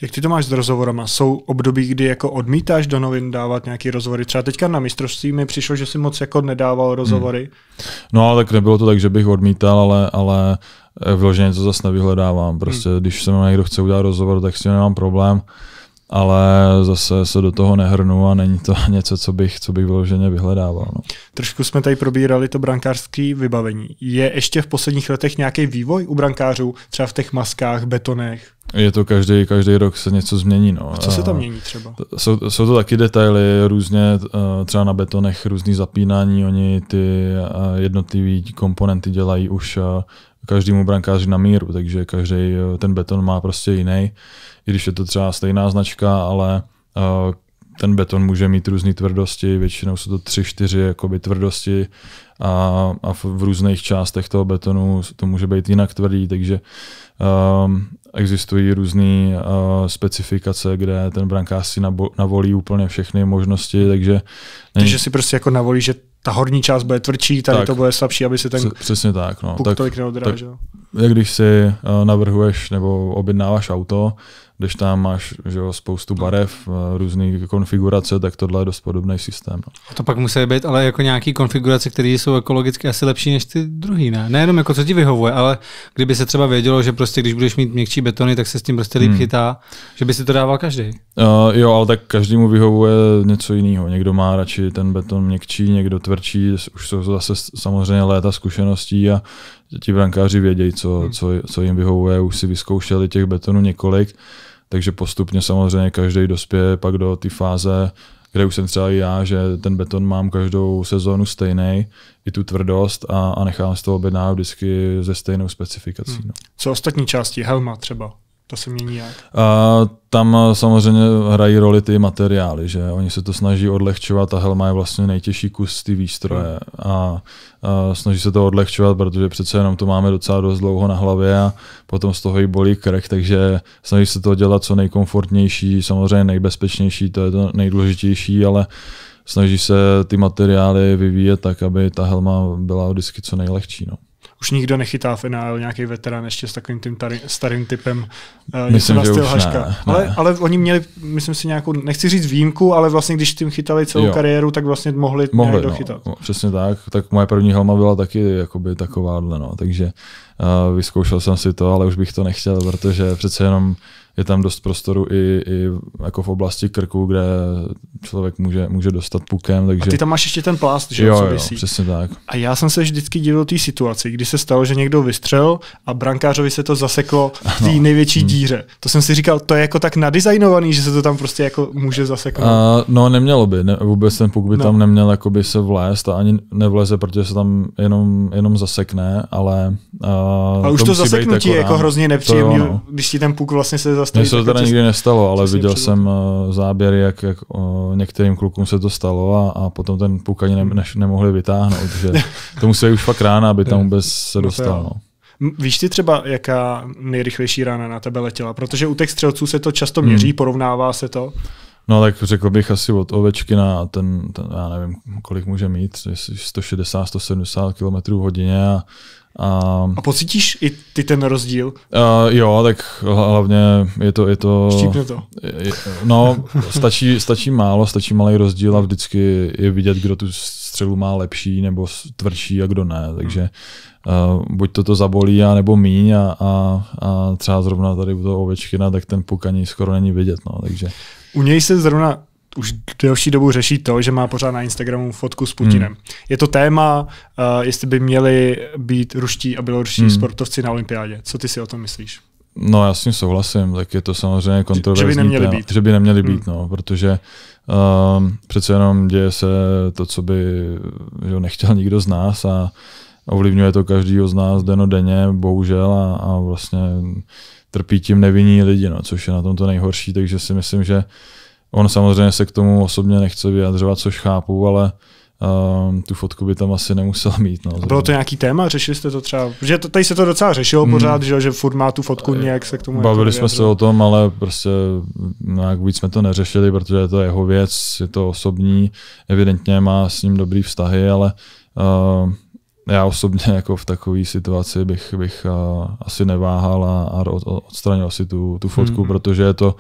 Jak ty to máš s rozhovorama? Jsou období, kdy jako odmítáš do novin dávat nějaké rozhovory? Třeba teďka na mistrovství mi přišlo, že si moc jako nedával rozhovory. Hmm. No ale tak nebylo to tak, že bych odmítal, ale, ale vyloženě to zase nevyhledávám. Prostě hmm. když se mnou někdo chce udělat rozhovor, tak s tím nemám problém, ale zase se do toho nehrnu a není to něco, co bych, co bych vyloženě vyhledával. No. Trošku jsme tady probírali to brankářské vybavení. Je ještě v posledních letech nějaký vývoj u brankářů, třeba v těch maskách, betonech? Je to každý, každý rok se něco změní. No. A co se tam mění třeba? Jsou, jsou to taky detaily, různě třeba na betonech různý zapínání, oni ty jednotlivé komponenty dělají už každému brankáři na míru, takže každý eh, ten beton má prostě jiný, i když je to třeba stejná značka, ale uh, ten beton může mít různé tvrdosti, většinou jsou to tři, čtyři jakoby tvrdosti a, a v, v různých částech toho betonu to může být jinak tvrdý, takže um, existují různé uh, specifikace, kde ten brankář si nabo, navolí úplně všechny možnosti, takže... Není... Takže si prostě jako navolí, že ta horní část bude tvrdší, tady tak, to bude slabší, aby se ten přesně tak, no. puk tak, tolik neodrážel. Tak, jak když si uh, navrhuješ nebo objednáváš auto, když tam máš že jo, spoustu barev, eh, různé konfigurace, tak tohle je dost podobný systém. No. A to pak musí být ale jako nějaký konfigurace, které jsou ekologicky asi lepší než ty druhý, ne? Nejenom jako co ti vyhovuje, ale kdyby se třeba vědělo, že prostě když budeš mít měkčí betony, tak se s tím prostě líp hmm. chytá, že by si to dával každý. Uh, jo, ale tak každému vyhovuje něco jiného. Někdo má radši ten beton měkčí, někdo tvrdší, už jsou zase samozřejmě léta zkušeností a ti brankáři vědějí, co, hmm. co, co jim vyhovuje, už si vyzkoušeli těch betonů několik takže postupně samozřejmě každý dospěje pak do té fáze, kde už jsem třeba i já, že ten beton mám každou sezónu stejný, i tu tvrdost a, a nechám z toho objednávat vždycky ze stejnou specifikací. Hmm. No. Co ostatní části, helma třeba? To se mění jak? A, tam samozřejmě hrají roli ty materiály, že oni se to snaží odlehčovat, ta helma je vlastně nejtěžší kus ty výstroje hmm. a, a snaží se to odlehčovat, protože přece jenom to máme docela dost dlouho na hlavě a potom z toho i bolí krk, takže snaží se to dělat co nejkomfortnější, samozřejmě nejbezpečnější, to je to nejdůležitější, ale snaží se ty materiály vyvíjet tak, aby ta helma byla vždycky co nejlehčí. No už nikdo nechytá v NL nějaký veterán ještě s takovým tím tari, starým typem uh, myslím, na styl Haška. Ne, ale, ne. ale oni měli, myslím si, nějakou, nechci říct výjimku, ale vlastně když tím chytali celou jo. kariéru, tak vlastně mohli, mohli no, dochytat. No, přesně tak. Tak moje první helma byla taky jakoby takováhle, no. takže uh, vyzkoušel jsem si to, ale už bych to nechtěl, protože přece jenom je tam dost prostoru i, i jako v oblasti krku, kde člověk může, může dostat pukem. Takže... A ty tam máš ještě ten plást, že jo, co jo, přesně tak. A já jsem se vždycky divil té situaci, kdy se stalo, že někdo vystřel a brankářovi se to zaseklo v té no. největší hmm. díře. To jsem si říkal, to je jako tak nadizajnovaný, že se to tam prostě jako může zaseknout. Uh, no nemělo by, ne, vůbec ten puk by no. tam neměl jakoby se vlézt a ani nevleze, protože se tam jenom, jenom zasekne, ale... Uh, ale už to, to zaseknutí je jako hrozně nepříjemný, no. když ti ten puk vlastně se zastavit. Mně se to teda nikdy nestalo, ale viděl před jsem uh, záběry, jak, jak uh, některým klukům se to stalo a, a potom ten puk ani ne, než, nemohli vytáhnout. že to musí už fakt rána, aby tam vůbec se No dostal. No. Víš ty třeba, jaká nejrychlejší rána na tebe letěla? Protože u těch střelců se to často měří, Hmm. porovnává se to. no tak řekl bych asi od Ovečkina, ten, ten, já nevím, kolik může mít, jestli 160, 170 km hodině a, a A pocítíš i ty ten rozdíl? Uh, jo, tak hla- hlavně je to... Je to Štípne to. je- no, stačí, stačí málo, stačí malý rozdíl a vždycky je vidět, kdo tu střelu má lepší nebo tvrdší a kdo ne. Takže uh, buď to to zabolí, a nebo míň a, a, a třeba zrovna tady u toho Ovečkina, tak ten puk ani skoro není vidět. No, takže U něj se zrovna už delší dobu řeší to, že má pořád na Instagramu fotku s Putinem. Hmm. Je to téma, uh, jestli by měli být ruští a běloruští Hmm. sportovci na olympiádě. Co ty si o tom myslíš? No já s tím souhlasím, tak je to samozřejmě kontroverzní neměli téma, být. Že by neměli Hmm. být, no, protože um, přece jenom děje se to, co by že jo, nechtěl nikdo z nás a ovlivňuje to každýho z nás denodenně, bohužel, a, a vlastně trpí tím nevinní lidi, no, což je na tom to nejhorší, takže si myslím, že on samozřejmě se k tomu osobně nechce vyjadřovat, což chápu, ale um, tu fotku by tam asi nemusel mít. No, A bylo to nějaký téma? Řešili jste to třeba? Protože to, tady se to docela řešilo Hmm. pořád, že, že furt má tu fotku nějak se k tomu Bavili jsme se o tom, ale prostě nějak víc jsme to neřešili, protože je to jeho věc, je to osobní, evidentně má s ním dobrý vztahy, ale uh, já osobně jako v takové situaci bych, bych uh, asi neváhal a, a od- odstranil si tu, tu fotku, Hmm. protože je to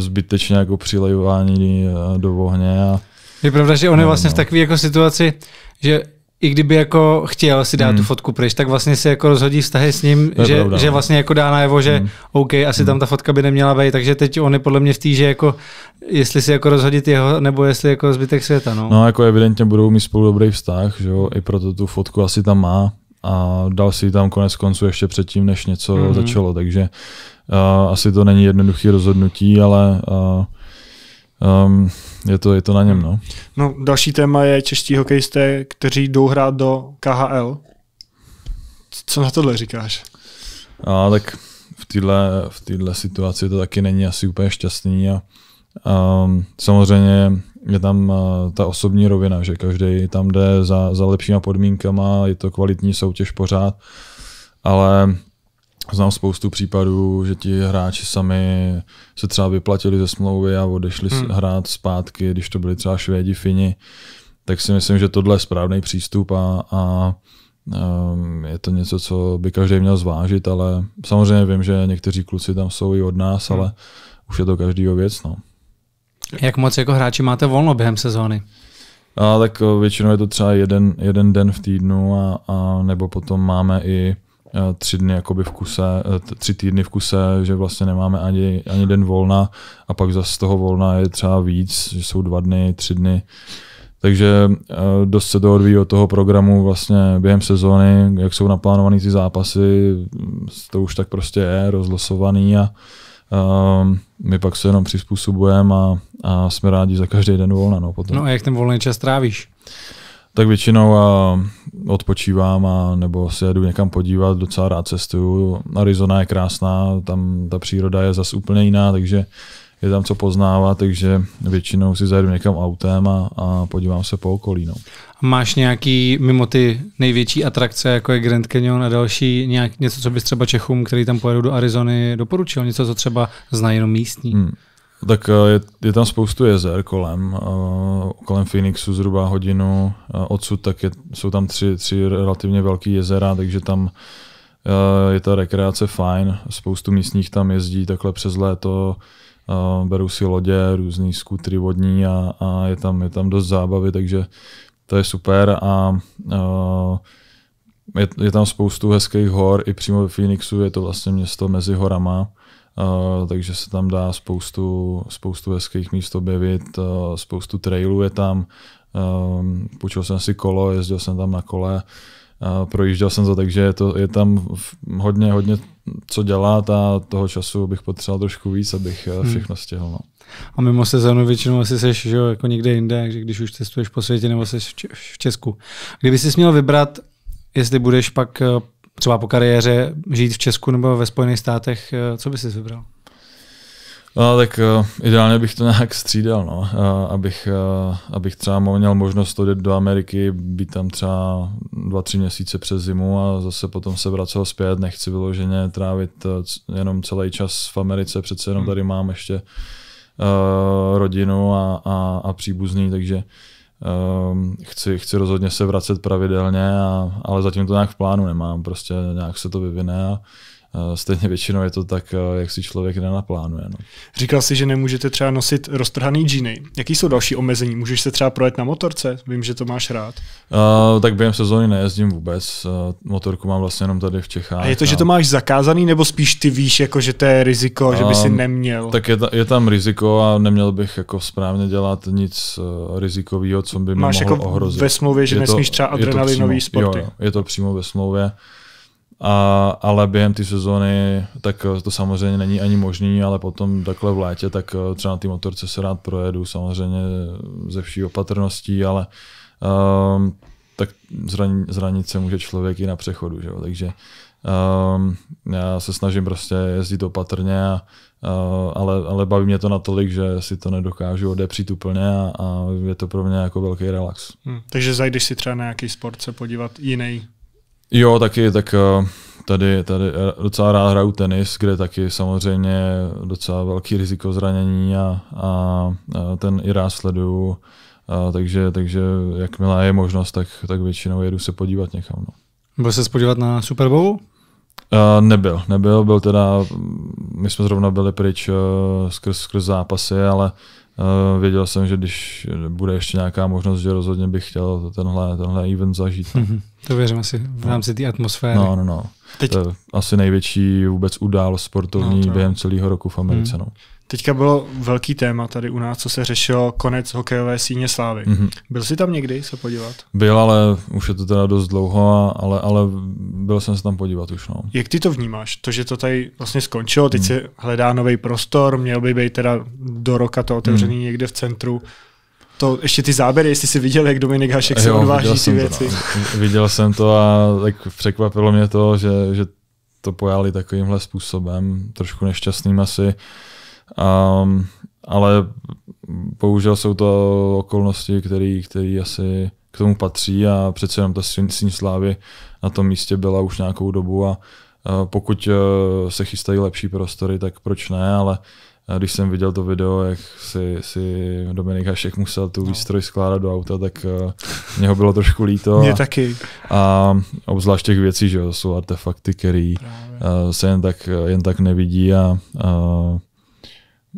zbytečně jako přilejování eh, do ohně a Je pravda, že on je vlastně no. v takové jako situaci, že i kdyby jako chtěl si dát Hmm. tu fotku pryč, tak vlastně si jako rozhodí vztahy s ním, že, pravda, že no. vlastně jako dá najevo, že Hmm. OK, asi tam ta fotka by neměla být, takže teď on je podle mě v té, že jako jestli si jako rozhodit jeho, nebo jestli jako zbytek světa, no. No, jako evidentně budou mít spolu dobrý vztah, že jo, i proto tu fotku asi tam má a dal si ji tam konec konců ještě předtím, než něco Mhm. mm-hmm. začalo, takže uh, asi to není jednoduché rozhodnutí, ale uh, um, je, to, je to na něm, no. No, další téma je čeští hokejisté, kteří jdou hrát do KHL. Co na tohle říkáš? A tak v téhle v situaci to taky není asi úplně šťastný a um, samozřejmě je tam uh, ta osobní rovina, že každý tam jde za, za lepšíma podmínkama, je to kvalitní soutěž pořád, ale znám spoustu případů, že ti hráči sami se třeba vyplatili ze smlouvy a odešli Hmm. hmm. hrát zpátky, když to byli třeba Švédi, Fini, tak si myslím, že tohle je správný přístup a, a um, je to něco, co by každý měl zvážit, ale samozřejmě vím, že někteří kluci tam jsou i od nás, Hmm. ale už je to každýho věc. No. Jak moc jako hráči máte volno během sezóny? A tak o, většinou je to třeba jeden, jeden den v týdnu a, a nebo potom máme i e, tři dny jakoby v kuse, e, t- tři týdny v kuse, že vlastně nemáme ani, ani den volna a pak zase z toho volna je třeba víc, že jsou dva dny, tři dny. Takže dost se to odvíjí od toho programu vlastně během sezóny, jak jsou naplánované ty zápasy, to už tak prostě je rozlosovaný a um, my pak se jenom přizpůsobujeme a, a jsme rádi za každý den volna. No, potom. No a jak ten volný čas trávíš? Tak většinou uh, odpočívám a nebo se jedu někam podívat, docela rád cestuju. Arizona je krásná, tam ta příroda je zase úplně jiná, takže je tam co poznávat, takže většinou si zajedu někam autem a, a podívám se po okolí. No. A Máš nějaký, mimo ty největší atrakce, jako je Grand Canyon a další, nějak, něco, co bys třeba Čechům, který tam pojedou do Arizony, doporučil? Něco, co třeba znají jenom místní? Hmm. Tak uh, je, je tam spoustu jezer kolem, uh, kolem Phoenixu zhruba hodinu uh, odsud, tak je, jsou tam tři, tři relativně velké jezera, takže tam je ta rekreace fajn, spoustu místních tam jezdí takhle přes léto, berou si lodě, různý skutry vodní a, a je, tam, je tam dost zábavy, takže to je super. A uh, je, je tam spoustu hezkých hor, i přímo ve Phoenixu je to vlastně město mezi horama, Uh, takže se tam dá spoustu, spoustu hezkých míst objevit, uh, spoustu trailů je tam, um, půjčil jsem si kolo, jezdil jsem tam na kole, uh, projížděl jsem to, takže je, to, je tam hodně, hodně co dělat a toho času bych potřeboval trošku víc, abych hmm. všechno stihl. No. A mimo sezónu většinou asi seš že, jo, jako někde jinde, takže když už cestuješ po světě nebo seš v Če- v Česku. Kdyby jsi měl vybrat, jestli budeš pak eh, třeba po kariéře žít v Česku nebo ve Spojených státech, eh, co bys si vybral? No, tak uh, ideálně bych to nějak střídal, no. uh, abych, uh, abych třeba měl možnost jít do Ameriky, být tam třeba dva, tři měsíce přes zimu a zase potom se vracel zpět. Nechci vyloženě trávit uh, jenom celý čas v Americe, přece jenom hmm. tady mám ještě uh, rodinu a, a, a příbuzný, takže um, chci, chci rozhodně se vracet pravidelně, a, ale zatím to nějak v plánu nemám, prostě nějak se to vyvine a, stejně většinou je to tak, jak si člověk nenaplánuje. No. Říkal jsi, že nemůžete třeba nosit roztrhaný džíny. Jaký jsou další omezení? Můžeš se třeba projet na motorce? Vím, že to máš rád. Uh, tak během sezóny nejezdím vůbec. Uh, motorku mám vlastně jenom tady v Čechách. A je to, a... že to máš zakázaný, nebo spíš ty víš, jako, že to je riziko, uh, že by si neměl? Tak je, ta, je tam riziko a neměl bych jako správně dělat nic uh, rizikového, co by máš mohlo jako ohrozit. ve smlouvě, že je nesmíš to, třeba adrenalinový sporty? Jo, je to přímo ve smlouvě. A, ale během té sezóny, tak to samozřejmě není ani možný, ale potom takhle v létě, tak eh, třeba na té motorce se rád projedu, samozřejmě ze vší opatrností, ale um, tak zranit, zranit se může člověk i na přechodu, že jo? takže um, já se snažím prostě jezdit opatrně, a, uh, ale, ale baví mě to natolik, že si to nedokážu odepřít úplně a, a je to pro mě jako velký relax. Hmm, takže zajdeš si třeba na nějaký sport se podívat jiný Jo, taky, tak eh, tady, tady eh, docela rád hraju tenis, kde taky samozřejmě docela velký riziko zranění a, a, ten i rád sleduju, a, takže, takže jakmile je možnost, tak, tak většinou jedu se podívat někam. No. Byl se podívat na Super Bowl? Uh, nebyl, nebyl, byl teda, my jsme zrovna byli pryč uh, skrz, skrz zápasy, ale věděl jsem, že když bude ještě nějaká možnost, že rozhodně bych chtěl tenhle, tenhle event zažít. Mm-hmm. To věřím asi v no. rámci té atmosféry. No, no, no. Teď... To je asi největší vůbec událost sportovní no, během celého roku v Americe. Mm. No. Teďka bylo velký téma tady u nás, co se řešilo konec hokejové síně slávy. Mm-hmm. Byl jsi tam někdy se podívat? Byl, ale už je to teda dost dlouho, ale, ale byl jsem se tam podívat už. No. Jak ty to vnímáš? To, že to tady vlastně skončilo, teď mm. se hledá nový prostor, měl by být teda do roka to otevřený mm. někde v centru. To ještě ty záběry, jestli jsi viděl, jak Dominik Hašek se odváží ty věci. To, no. Viděl jsem to a tak překvapilo mě to, že, že to pojali takovýmhle způsobem, trošku nešťastným asi. Um, ale bohužel jsou to okolnosti, které asi k tomu patří a přece jenom ta síň slávy na tom místě byla už nějakou dobu a pokud e, se chystají lepší prostory, tak proč ne, ale když jsem viděl to video, jak si, si Dominik Hašek musel tu no. výstroj skládat do auta, tak mě ho bylo trošku líto. Mě a, taky. A obzvlášť těch věcí, že jsou artefakty, které se jen tak, jen tak nevidí a uh,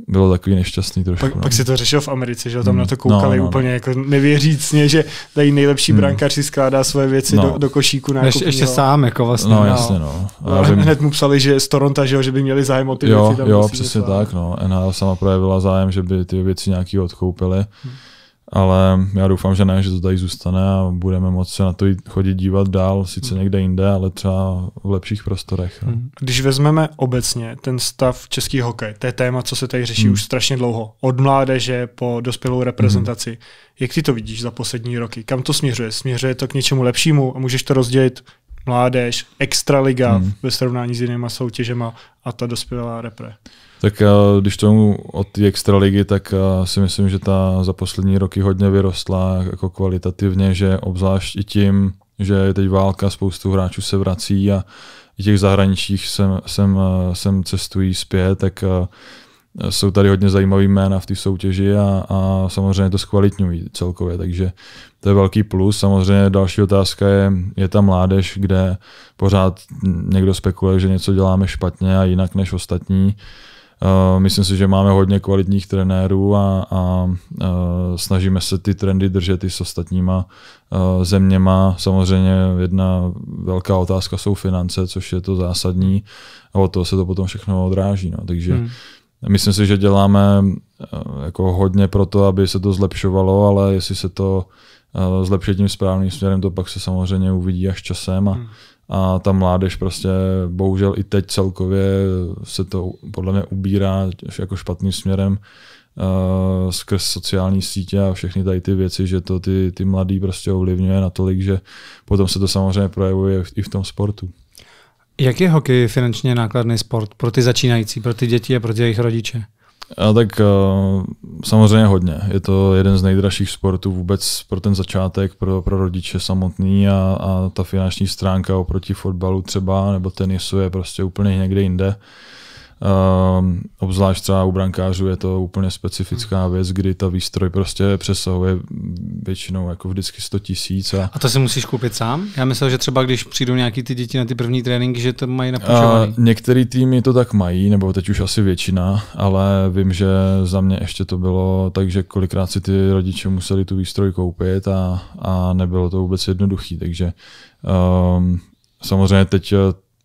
bylo takový nešťastný trošku. Pak, no. pak si to řešil v Americe, že tam hmm. na to koukali no, no, úplně no. jako nevěřícně, že tady nejlepší hmm. brankář si skládá svoje věci no. do, do košíku. Na ještě, ještě sám jako vlastně. No, no. jasně no. A vím... Hned mu psali, že z Toronto, že, že by měli zájem o ty jo, věci. Tam jo, přesně tak. No. NHL sama projevila zájem, že by ty věci nějaký odkoupili. Hmm ale já doufám, že ne, že to tady zůstane a budeme moci se na to chodit dívat dál, sice někde jinde, ale třeba v lepších prostorech. Hmm. Když vezmeme obecně ten stav český hokej, to je téma, co se tady řeší hmm. už strašně dlouho, od mládeže po dospělou reprezentaci. Hmm. Jak ty to vidíš za poslední roky? Kam to směřuje? Směřuje to k něčemu lepšímu a můžeš to rozdělit mládež, extraliga hmm. ve srovnání s jinýma soutěžema a ta dospělá repre? Tak když tomu od té extraligy, tak si myslím, že ta za poslední roky hodně vyrostla jako kvalitativně, že obzvlášť i tím, že je teď válka, spoustu hráčů se vrací a i těch zahraničích sem, sem, sem cestují zpět, tak jsou tady hodně zajímavý jména v té soutěži a, a samozřejmě to zkvalitňují celkově, takže to je velký plus. Samozřejmě další otázka je, je ta mládež, kde pořád někdo spekuluje, že něco děláme špatně a jinak než ostatní. Uh, myslím si, že máme hodně kvalitních trenérů a, a uh, snažíme se ty trendy držet i s ostatníma uh, zeměma. Samozřejmě jedna velká otázka jsou finance, což je to zásadní a od toho se to potom všechno odráží. No. Takže hmm. myslím si, že děláme jako hodně pro to, aby se to zlepšovalo, ale jestli se to zlepší tím správným směrem, to pak se samozřejmě uvidí až časem a, hmm a ta mládež prostě bohužel i teď celkově se to podle mě ubírá jako špatným směrem uh, skrz sociální sítě a všechny tady ty věci, že to ty, ty mladý prostě ovlivňuje natolik, že potom se to samozřejmě projevuje i v tom sportu. Jak je hokej finančně nákladný sport pro ty začínající, pro ty děti a pro ty jejich rodiče? A tak uh, samozřejmě hodně. Je to jeden z nejdražších sportů vůbec pro ten začátek, pro, pro rodiče samotný a, a ta finanční stránka oproti fotbalu třeba nebo tenisu je prostě úplně někde jinde. Um, obzvlášť třeba u brankářů je to úplně specifická věc, kdy ta výstroj prostě přesahuje většinou jako vždycky 100 tisíc. A... a to si musíš koupit sám? Já myslel, že třeba když přijdou nějaký ty děti na ty první tréninky, že to mají napůjčovaný. Některý týmy to tak mají, nebo teď už asi většina, ale vím, že za mě ještě to bylo tak, že kolikrát si ty rodiče museli tu výstroj koupit a, a nebylo to vůbec jednoduchý, takže um, samozřejmě teď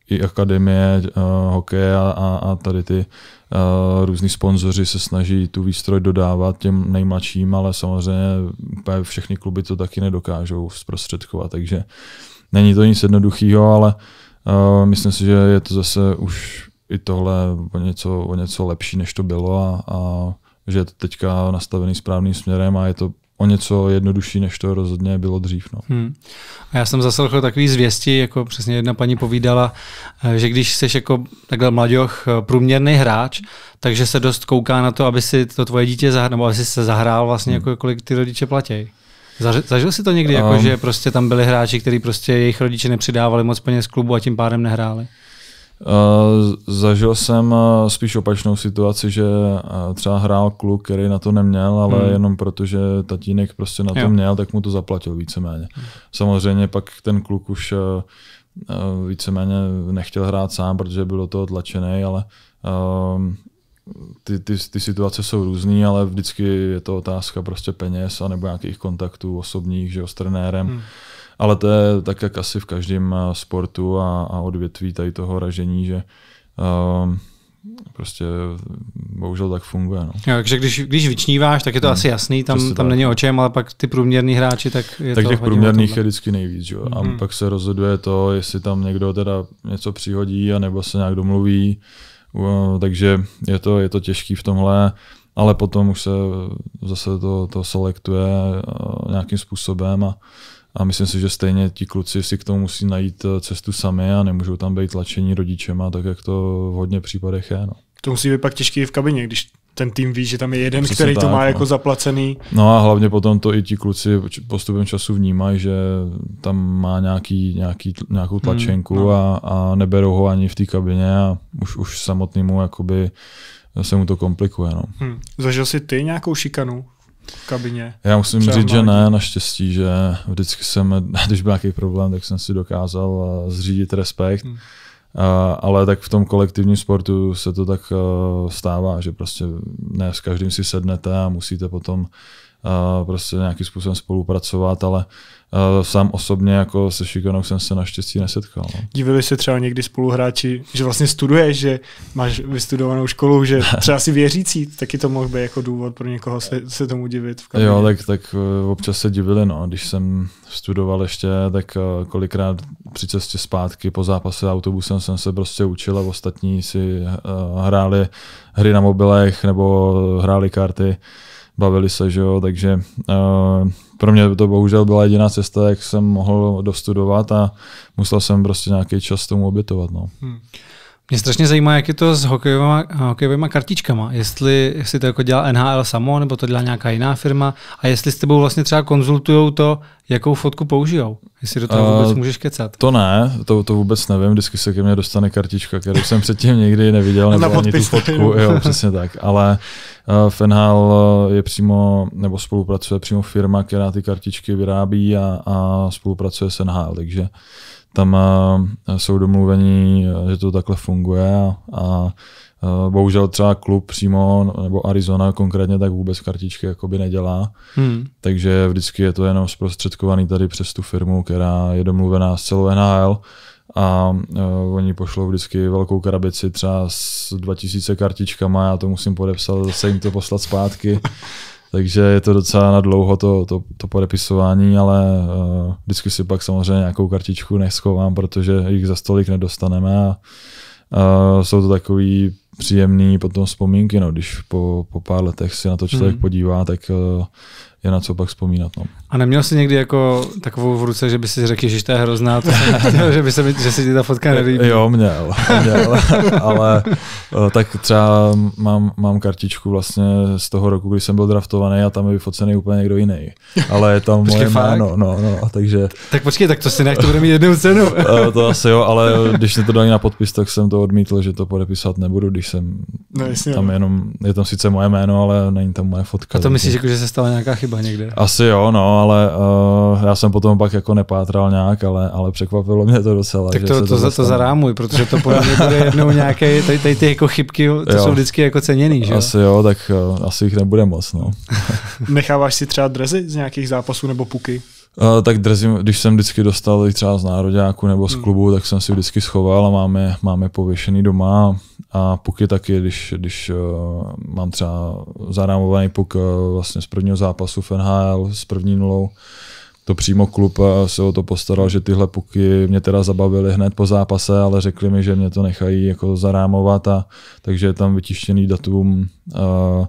i akademie uh, hokeje a, a, a tady ty uh, různí sponzoři se snaží tu výstroj dodávat těm nejmladším, ale samozřejmě všechny kluby to taky nedokážou zprostředkovat, takže není to nic jednoduchého, ale uh, myslím si, že je to zase už i tohle o něco, o něco lepší, než to bylo a, a že je to teďka nastavený správným směrem a je to o něco jednodušší, než to rozhodně bylo dřív. No. Hmm. A já jsem zaslechl takový zvěsti, jako přesně jedna paní povídala, eh, že když jsi jako takhle mladěch eh, průměrný hráč, takže se dost kouká na to, aby si to tvoje dítě zahrál, nebo aby si se zahrál vlastně, hmm. jako kolik ty rodiče platí. Zažil jsi to někdy, jako, um, že prostě tam byli hráči, kteří prostě jejich rodiče nepřidávali moc peněz klubu a tím pádem nehráli? Uh, zažil jsem uh, spíš opačnou situaci, že uh, třeba hrál kluk, který na to neměl, ale hmm. jenom protože tatínek prostě na to jo. měl, tak mu to zaplatil víceméně. Hmm. Samozřejmě pak ten kluk už víceméně nechtěl hrát sám, protože byl do toho tlačený, ale ty, ty, ty situace jsou různé, ale vždycky je to otázka prostě peněz a nebo nějakých kontaktů osobních, že jo, s trenérem. Hmm. Ale to je tak, jak asi v každém eh, sportu a, a odvětví tady toho ražení, že uh, prostě bohužel tak funguje. No. Jo, takže když, když vyčníváš, tak je to hmm. asi jasný, tam, tam není o čem, ale pak ty průměrný hráči, tak je tak to těch průměrných je vždycky nejvíc. Jo? Hmm. A mhm. pak se rozhoduje to, jestli tam někdo teda něco přihodí, anebo se nějak domluví. Uh, takže je to, je to těžký v tomhle, ale potom už se zase to, to selektuje uh, nějakým způsobem a a myslím si, že stejně ti kluci si k tomu musí najít eh, cestu sami a nemůžou tam být tlačení rodičema, tak jak to v hodně případech je. No. To musí být pak těžký v kabině, když ten tým ví, že tam je jeden, Přesně který tak, to má no. jako zaplacený. No a hlavně potom to i ti kluci postupem času vnímají, že tam má nějaký, nějaký, nějakou hmm, tlačenku hmm, no. a, a neberou ho ani v té kabině a už, už samotnému jakoby se mu to komplikuje. No. Hmm. Zažil jsi ty nějakou šikanu kabině? Já musím Třeba říct, že ne, naštěstí, že vždycky jsem, když byl nějaký problém, tak jsem si dokázal eh, zřídit respekt. Hmm. Uh, ale tak v tom kolektivním sportu se to tak uh, stává, že prostě ne s každým si sednete a musíte potom uh, prostě nějakým způsobem spolupracovat, ale uh, sám osobně jako se šikanou jsem se naštěstí nesetkal. No. Divili se třeba někdy spoluhráči, že vlastně studuješ, že máš vystudovanou školu, že třeba si věřící, taky to mohl být jako důvod pro někoho se, se tomu divit. V jo, tak, tak uh, občas se divili, no. Když jsem studoval ještě, tak uh, kolikrát při cestě zpátky po zápase autobusem jsem se prostě učil a ostatní si uh, hráli hry na mobilech nebo hráli karty bavili se, že jo, takže uh, pro mě to bohužel byla jediná cesta, jak jsem mohl dostudovat a musel jsem prostě nějaký čas tomu obětovat. No. Hmm. Mě strašně zajímá, jak je to s hokejovými, hokejovými kartičkama. Jestli, jestli to jako dělá NHL samo, nebo to dělá nějaká jiná firma a jestli s tebou vlastně třeba konzultují to, jakou fotku použijou. Jestli do toho vůbec uh, můžeš kecat. To ne, to, to vůbec nevím. Vždycky se ke mně dostane kartička, kterou jsem předtím nikdy neviděl, nebo ani tu fotku. Jo, přesně tak. Ale uh, v NHL je přímo, nebo spolupracuje přímo firma, která ty kartičky vyrábí a, a spolupracuje s NHL, takže tam eh, jsou domluvení, eh, že to takhle funguje a, a eh, bohužel třeba klub přímo, nebo Arizona konkrétně, tak vůbec kartičky jakoby nedělá. Hmm. Takže vždycky je to jenom zprostředkovaný tady přes tu firmu, která je domluvená s celou NHL a uh, oni pošlou vždycky velkou krabici třeba s 2000 kartičkama, já to musím podepsat, zase jim to poslat zpátky. takže je to docela na dlouho to, to, to podepisování, ale uh, vždycky si pak samozřejmě nějakou kartičku neschovám, protože jich za stolik nedostaneme a uh, jsou to takový příjemný potom vzpomínky, no, když po, po pár letech si na to člověk hmm. podívá, tak uh, je na co pak vzpomínat. No. A neměl jsi někdy jako takovou v ruce, že by si řekl, že to je hrozná, to jsem že, by se mi, že si ti ta fotka nelíbí. Jo, měl, měl ale eh, tak třeba mám, mám kartičku vlastně z toho roku, kdy jsem byl draftovaný a tam je vyfocený úplně někdo jiný. Ale je tam moje jméno, no, no, takže... Tak počkej, tak to si nech, to bude mít jednu cenu. Eh, to asi jo, ale když mi to dali na podpis, tak jsem to odmítl, že to podepisovat nebudu, když jsem no, jasně, tam jenom, je tam sice moje jméno, ale není tam moje fotka. A to myslíš, jako, že se stala nějaká chyba někde? Asi jo, no, ale uh, já jsem potom pak jako nepátral nějak, ale, ale překvapilo mě to docela. Tak to, to, to, za, to zarámuj, protože to podle mě bude jednou nějaké, tady, tady ty jako chybky, to jo. jsou vždycky jako ceněný, že Asi jo, tak uh, asi jich nebude moc, no. Necháváš si třeba drezy z nějakých zápasů nebo puky? Uh, tak drzím, když jsem vždycky dostal třeba z nároďáku nebo z hmm. klubu, hmm. tak jsem si vždycky schoval a máme, máme pověšený doma a puky taky, když, když uh, mám třeba zarámovaný puk uh, vlastně z prvního zápasu v NHL s první nulou, to přímo klub se o to postaral, že tyhle puky mě teda zabavily hned po zápase, ale řekli mi, že mě to nechají jako zarámovat a takže je tam vytištěný datum uh,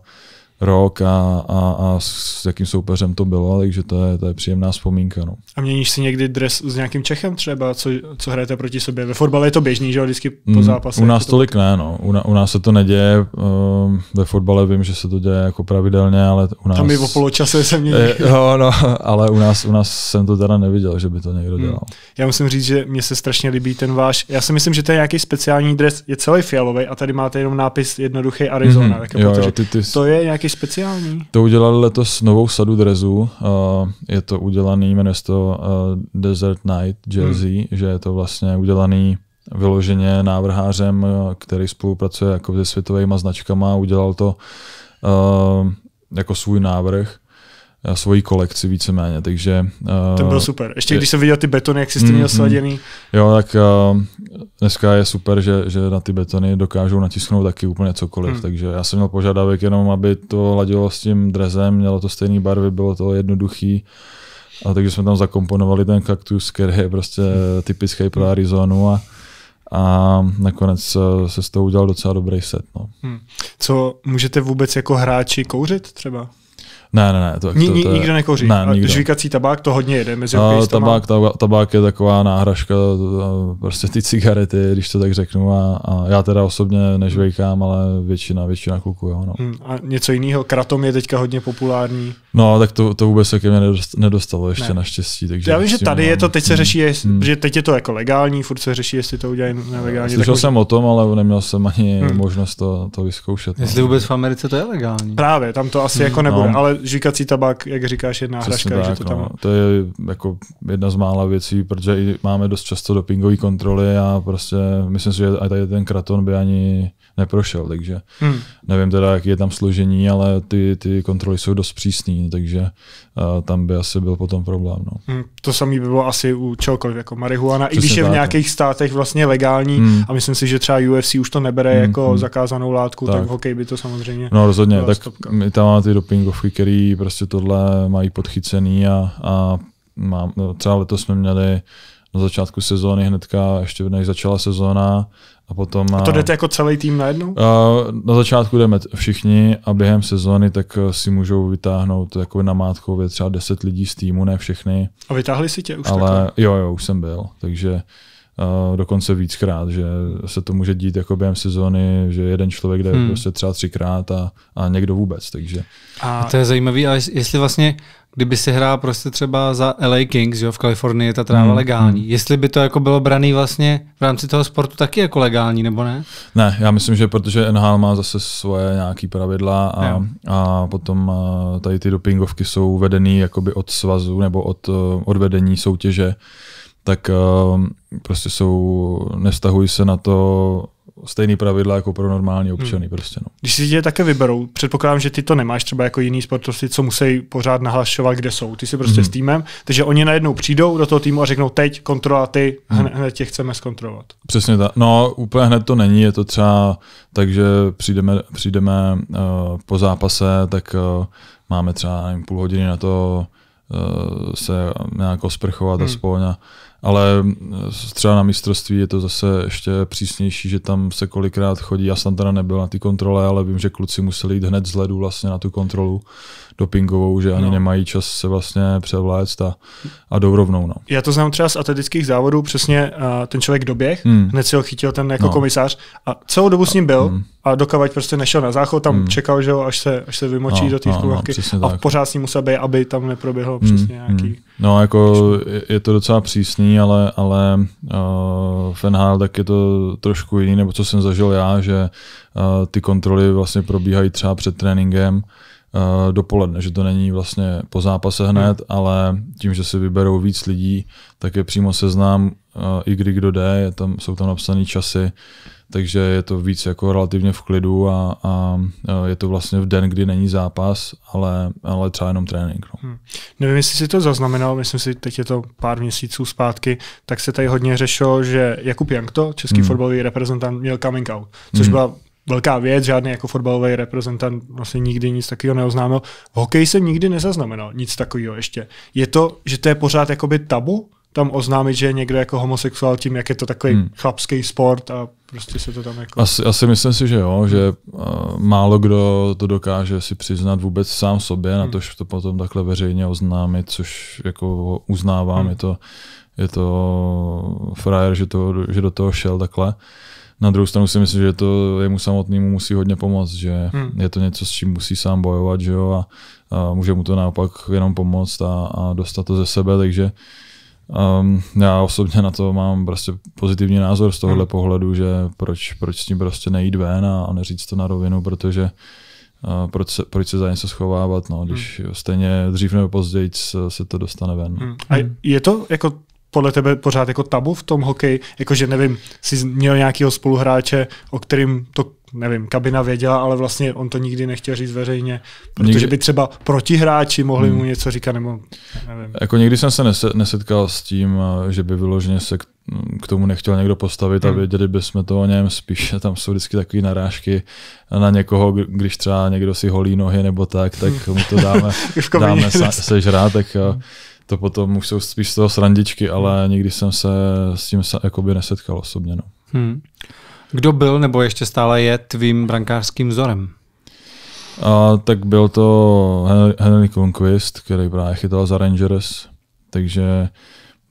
rok a, a, a s jakým soupeřem to bylo, takže to je, to je příjemná vzpomínka. No. A měníš si někdy dres s nějakým Čechem třeba, co, co hrajete proti sobě? Ve fotbale je to běžný, že jo, vždycky po mm, zápase. U nás to tolik ne, no. U, u nás se to neděje, uh, ve fotbale vím, že se to děje jako pravidelně, ale u nás... Tam i o poločase se mění. jo, no, ale u nás, u nás jsem to teda neviděl, že by to někdo hmm. dělal. Hmm. Já musím říct, že mně se strašně líbí ten váš, já si myslím, že to je nějaký speciální dres, je celý fialový a tady máte jenom nápis jednoduchý Arizona. Mm, jo, jo, ty, ty... To je nějaký speciální? To udělali letos novou sadu drezů. Uh, je to udělaný, jmenuje se to uh, Desert Night Jersey, hmm. že je to vlastně udělaný vyloženě návrhářem, který spolupracuje jako se světovými značkama. Udělal to jako svůj návrh svoji kolekci víceméně, takže... Uh, Ten byl super. Ještě je, když jsem viděl ty betony, jak jsi s tím měl mm-hmm. sladěný. Jo, tak uh, dneska je super, že, že na ty betony dokážou natisknout taky úplně cokoliv, hmm. takže já jsem měl požadavek jenom, aby to ladilo s tím drezem, mělo to stejné barvy, bylo to jednoduchý, a takže jsme tam zakomponovali ten kaktus, který je prostě typický pro Arizonu a, a nakonec se z toho udělal docela dobrý set. No. Hmm. Co můžete vůbec jako hráči kouřit třeba? Ne, ne, ne. To, Ni, to, to, nikdo nekouří. Ne, nikdo. Žvíkací tabák to hodně jede mezi no, tabák, tabák, tabák je taková náhražka, prostě ty cigarety, když to tak řeknu. A, a já teda osobně nežvejkám, ale většina, většina kluků, jo. No. Hmm, a něco jiného? Kratom je teďka hodně populární. No, tak to, to vůbec se ke mně nedostalo ještě ne. naštěstí. Takže já vím, že tady mám, je to, teď se hmm, řeší, hmm. že teď je to jako legální, furt se řeší, jestli to udělají nelegálně. Slyšel takový... jsem o tom, ale neměl jsem ani hmm. možnost to, to vyzkoušet. No. Jestli vůbec v Americe to je legální. Právě, tam to asi hmm. jako nebude, no. ale žvíkací tabák, jak říkáš, je náhražka. že to, tam... no. to je jako jedna z mála věcí, protože i máme dost často dopingové kontroly a prostě myslím si, že tady ten kraton by ani neprošel, takže hmm. nevím teda, jaký je tam složení, ale ty, ty kontroly jsou dost přísné, takže uh, tam by asi byl potom problém. No. Hmm. To samé by bylo asi u čehokoliv, jako marihuana, Přesně i když je v nějakých státech vlastně legální hmm. a myslím si, že třeba UFC už to nebere hmm. jako hmm. zakázanou látku, tak. tak hokej by to samozřejmě No rozhodně, tak stopka. my tam máme ty dopingovky, které prostě tohle mají podchycený a, a mám, no, třeba letos jsme měli na začátku sezóny hnedka, ještě než začala sezóna, a potom... A to jdete jako celý tým najednou? Na začátku jdeme všichni a během sezóny tak eh, si můžou vytáhnout jako na mátkově třeba 10 lidí z týmu, ne všechny. A vytáhli si tě už Ale takhle? jo, jo, už jsem byl, takže Uh, dokonce víckrát, že se to může dít jako během sezóny, že jeden člověk jde hmm. prostě třeba třikrát a, a někdo vůbec, takže. A to je zajímavé, ale jestli vlastně kdyby si hrál prostě třeba za LA Kings, jo, v Kalifornii je ta tráva hmm, legální. Hmm. Jestli by to jako bylo braný vlastně v rámci toho sportu taky jako legální, nebo ne? Ne, já myslím, že protože NHL má zase svoje nějaký pravidla a, a potom tady ty dopingovky jsou vedený jakoby od svazu nebo od, od vedení soutěže, tak prostě jsou, nevztahují se na to stejný pravidla jako pro normální občany. Hmm. Prostě, no. Když si tě také vyberou, předpokládám, že ty to nemáš třeba jako jiný sportovci, co musí pořád nahlašovat, kde jsou. Ty si prostě hmm. s týmem, takže oni najednou přijdou do toho týmu a řeknou teď kontrola ty, hmm. hned, hned tě chceme zkontrolovat. Přesně tak. No úplně hned to není, je to třeba tak, že přijdeme, přijdeme uh, po zápase, tak uh, máme třeba nevím, půl hodiny na to uh, se nějak osprchovat hmm. aspoň a ale třeba na mistrovství je to zase ještě přísnější, že tam se kolikrát chodí. Já jsem teda nebyl na ty kontrole, ale vím, že kluci museli jít hned z ledu vlastně na tu kontrolu dopingovou, že ani no. nemají čas se vlastně převléct a, a jdou rovnou. No. Já to znám třeba z atletických závodů, přesně uh, ten člověk doběh, hmm. hned si ho chytil ten jako no. komisář a celou dobu s ním byl hmm. a dokavať prostě nešel na záchod, tam hmm. čekal, že jo, až se, až se vymočí no, do té no, no, a pořád s ním musel být, aby tam neproběhlo hmm. přesně nějaký... Hmm. No jako je, je to docela přísný, ale, ale uh, Fenhal tak je to trošku jiný, nebo co jsem zažil já, že uh, ty kontroly vlastně probíhají třeba před tréninkem, uh, dopoledne, že to není vlastně po zápase hned, hmm. ale tím, že si vyberou víc lidí, tak je přímo seznám, uh, i kdy kdo jde, je tam, jsou tam napsané časy, takže je to víc jako relativně v klidu a, a je to vlastně v den, kdy není zápas, ale, ale třeba jenom trénink. No. Hmm. Nevím, jestli si to zaznamenal, myslím si, teď je to pár měsíců zpátky, tak se tady hodně řešilo, že Jakub Jankto, český hmm. fotbalový reprezentant, měl coming out, což hmm. byla velká věc, žádný jako fotbalový reprezentant vlastně nikdy nic takového neoznámil. V hokeji jsem nikdy nezaznamenal nic takového ještě. Je to, že to je pořád jakoby tabu? Tam oznámit, že je někdo jako homosexuál tím, jak je to takový hmm. chlapský sport a prostě se to tam jako... Asi, asi myslím si, že jo, že uh, málo kdo to dokáže si přiznat vůbec sám sobě, hmm. na to, že to potom takhle veřejně oznámit, což jako uznávám, hmm. je to je to frajer, že, to, že do toho šel takhle. Na druhou stranu si myslím, že to jemu samotnému musí hodně pomoct, že hmm. je to něco, s čím musí sám bojovat, že jo, a, a může mu to naopak jenom pomoct a, a dostat to ze sebe, takže um, já osobně na to mám prostě pozitivní názor z tohohle hmm. pohledu, že proč, proč s tím prostě nejít ven a, a neříct to na rovinu, protože Uh, proč, se, proč se za něco schovávat, no, když hmm. stejně dřív nebo později se to dostane ven. Hmm. A je to jako podle tebe pořád jako tabu v tom hokeji? Jakože nevím, jsi měl nějakého spoluhráče, o kterým to nevím, kabina věděla, ale vlastně on to nikdy nechtěl říct veřejně, protože nikdy... by třeba protihráči mohli hmm. mu něco říkat, nebo nevím. Jako nikdy jsem se nesetkal s tím, eh, že by vyloženě se k tomu nechtěl někdo postavit hmm. a věděli bychom to o něm, spíš tam jsou vždycky takové narážky na někoho, když třeba někdo si holí nohy nebo tak, tak mu to dáme, dáme sežrát, tak hmm to potom už jsou spíš z toho srandičky, ale hmm. nikdy jsem se s tím jakoby nesetkal osobně. No. Hmm. Kdo byl nebo ještě stále je tvým brankářským vzorem? A, tak byl to Henry Conquist, který právě chytal za Rangers, takže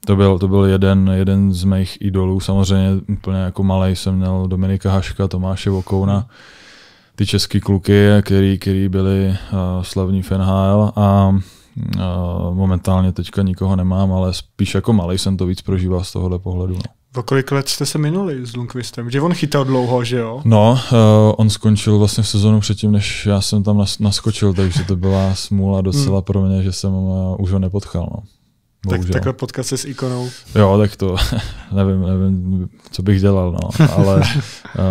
to byl, to byl jeden, jeden z mých idolů. Samozřejmě úplně jako malý jsem měl Dominika Haška, Tomáše Vokouna, ty český kluky, který, který byli uh, slavní v NHL a momentálně teďka nikoho nemám, ale spíš jako malý jsem to víc prožíval z tohohle pohledu. No. O kolik let jste se minuli s Lundqvistem? Že on chytal dlouho, že jo? No, uh, on skončil vlastně v sezonu předtím, než já jsem tam nas- naskočil, takže to byla smůla docela hmm. pro mě, že jsem uh, už ho nepotchal. No. Tak, takhle potkat se s ikonou. Jo, tak to nevím, nevím, co bych dělal, no. ale uh,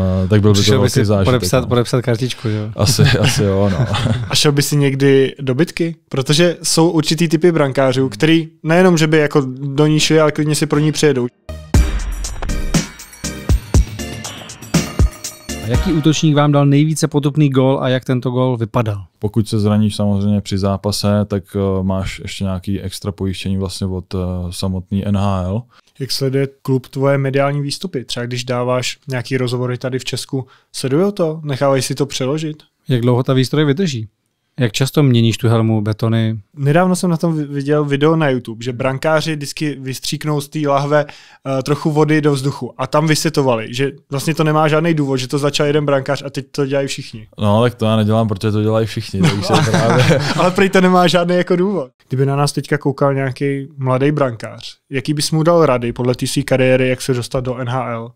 tak byl by to velký zážitek. Podepsat, no. podepsat kartičku, jo? Asi, asi jo, no. A šel by si někdy do bitky? Protože jsou určitý typy brankářů, který nejenom, že by jako do ní šli, ale klidně si pro ní přijedou. A jaký útočník vám dal nejvíce potupný gol a jak tento gol vypadal? Pokud se zraníš samozřejmě při zápase, tak uh, máš ještě nějaký extra pojištění vlastně od uh, samotný NHL. Jak sleduje klub tvoje mediální výstupy? Třeba když dáváš nějaký rozhovory tady v Česku, sledují to? Nechávají si to přeložit? Jak dlouho ta výstroj vydrží? Jak často měníš tu helmu, betony? Nedávno jsem na tom viděl video na YouTube, že brankáři vždycky vystříknou z té lahve uh, trochu vody do vzduchu a tam vysvětovali, že vlastně to nemá žádný důvod, že to začal jeden brankář a teď to dělají všichni. No, tak to já nedělám, protože to dělají všichni. No, právě... ale prý to nemá žádný jako důvod. Kdyby na nás teďka koukal nějaký mladý brankář, jaký bys mu dal rady podle té své kariéry, jak se dostat do NHL?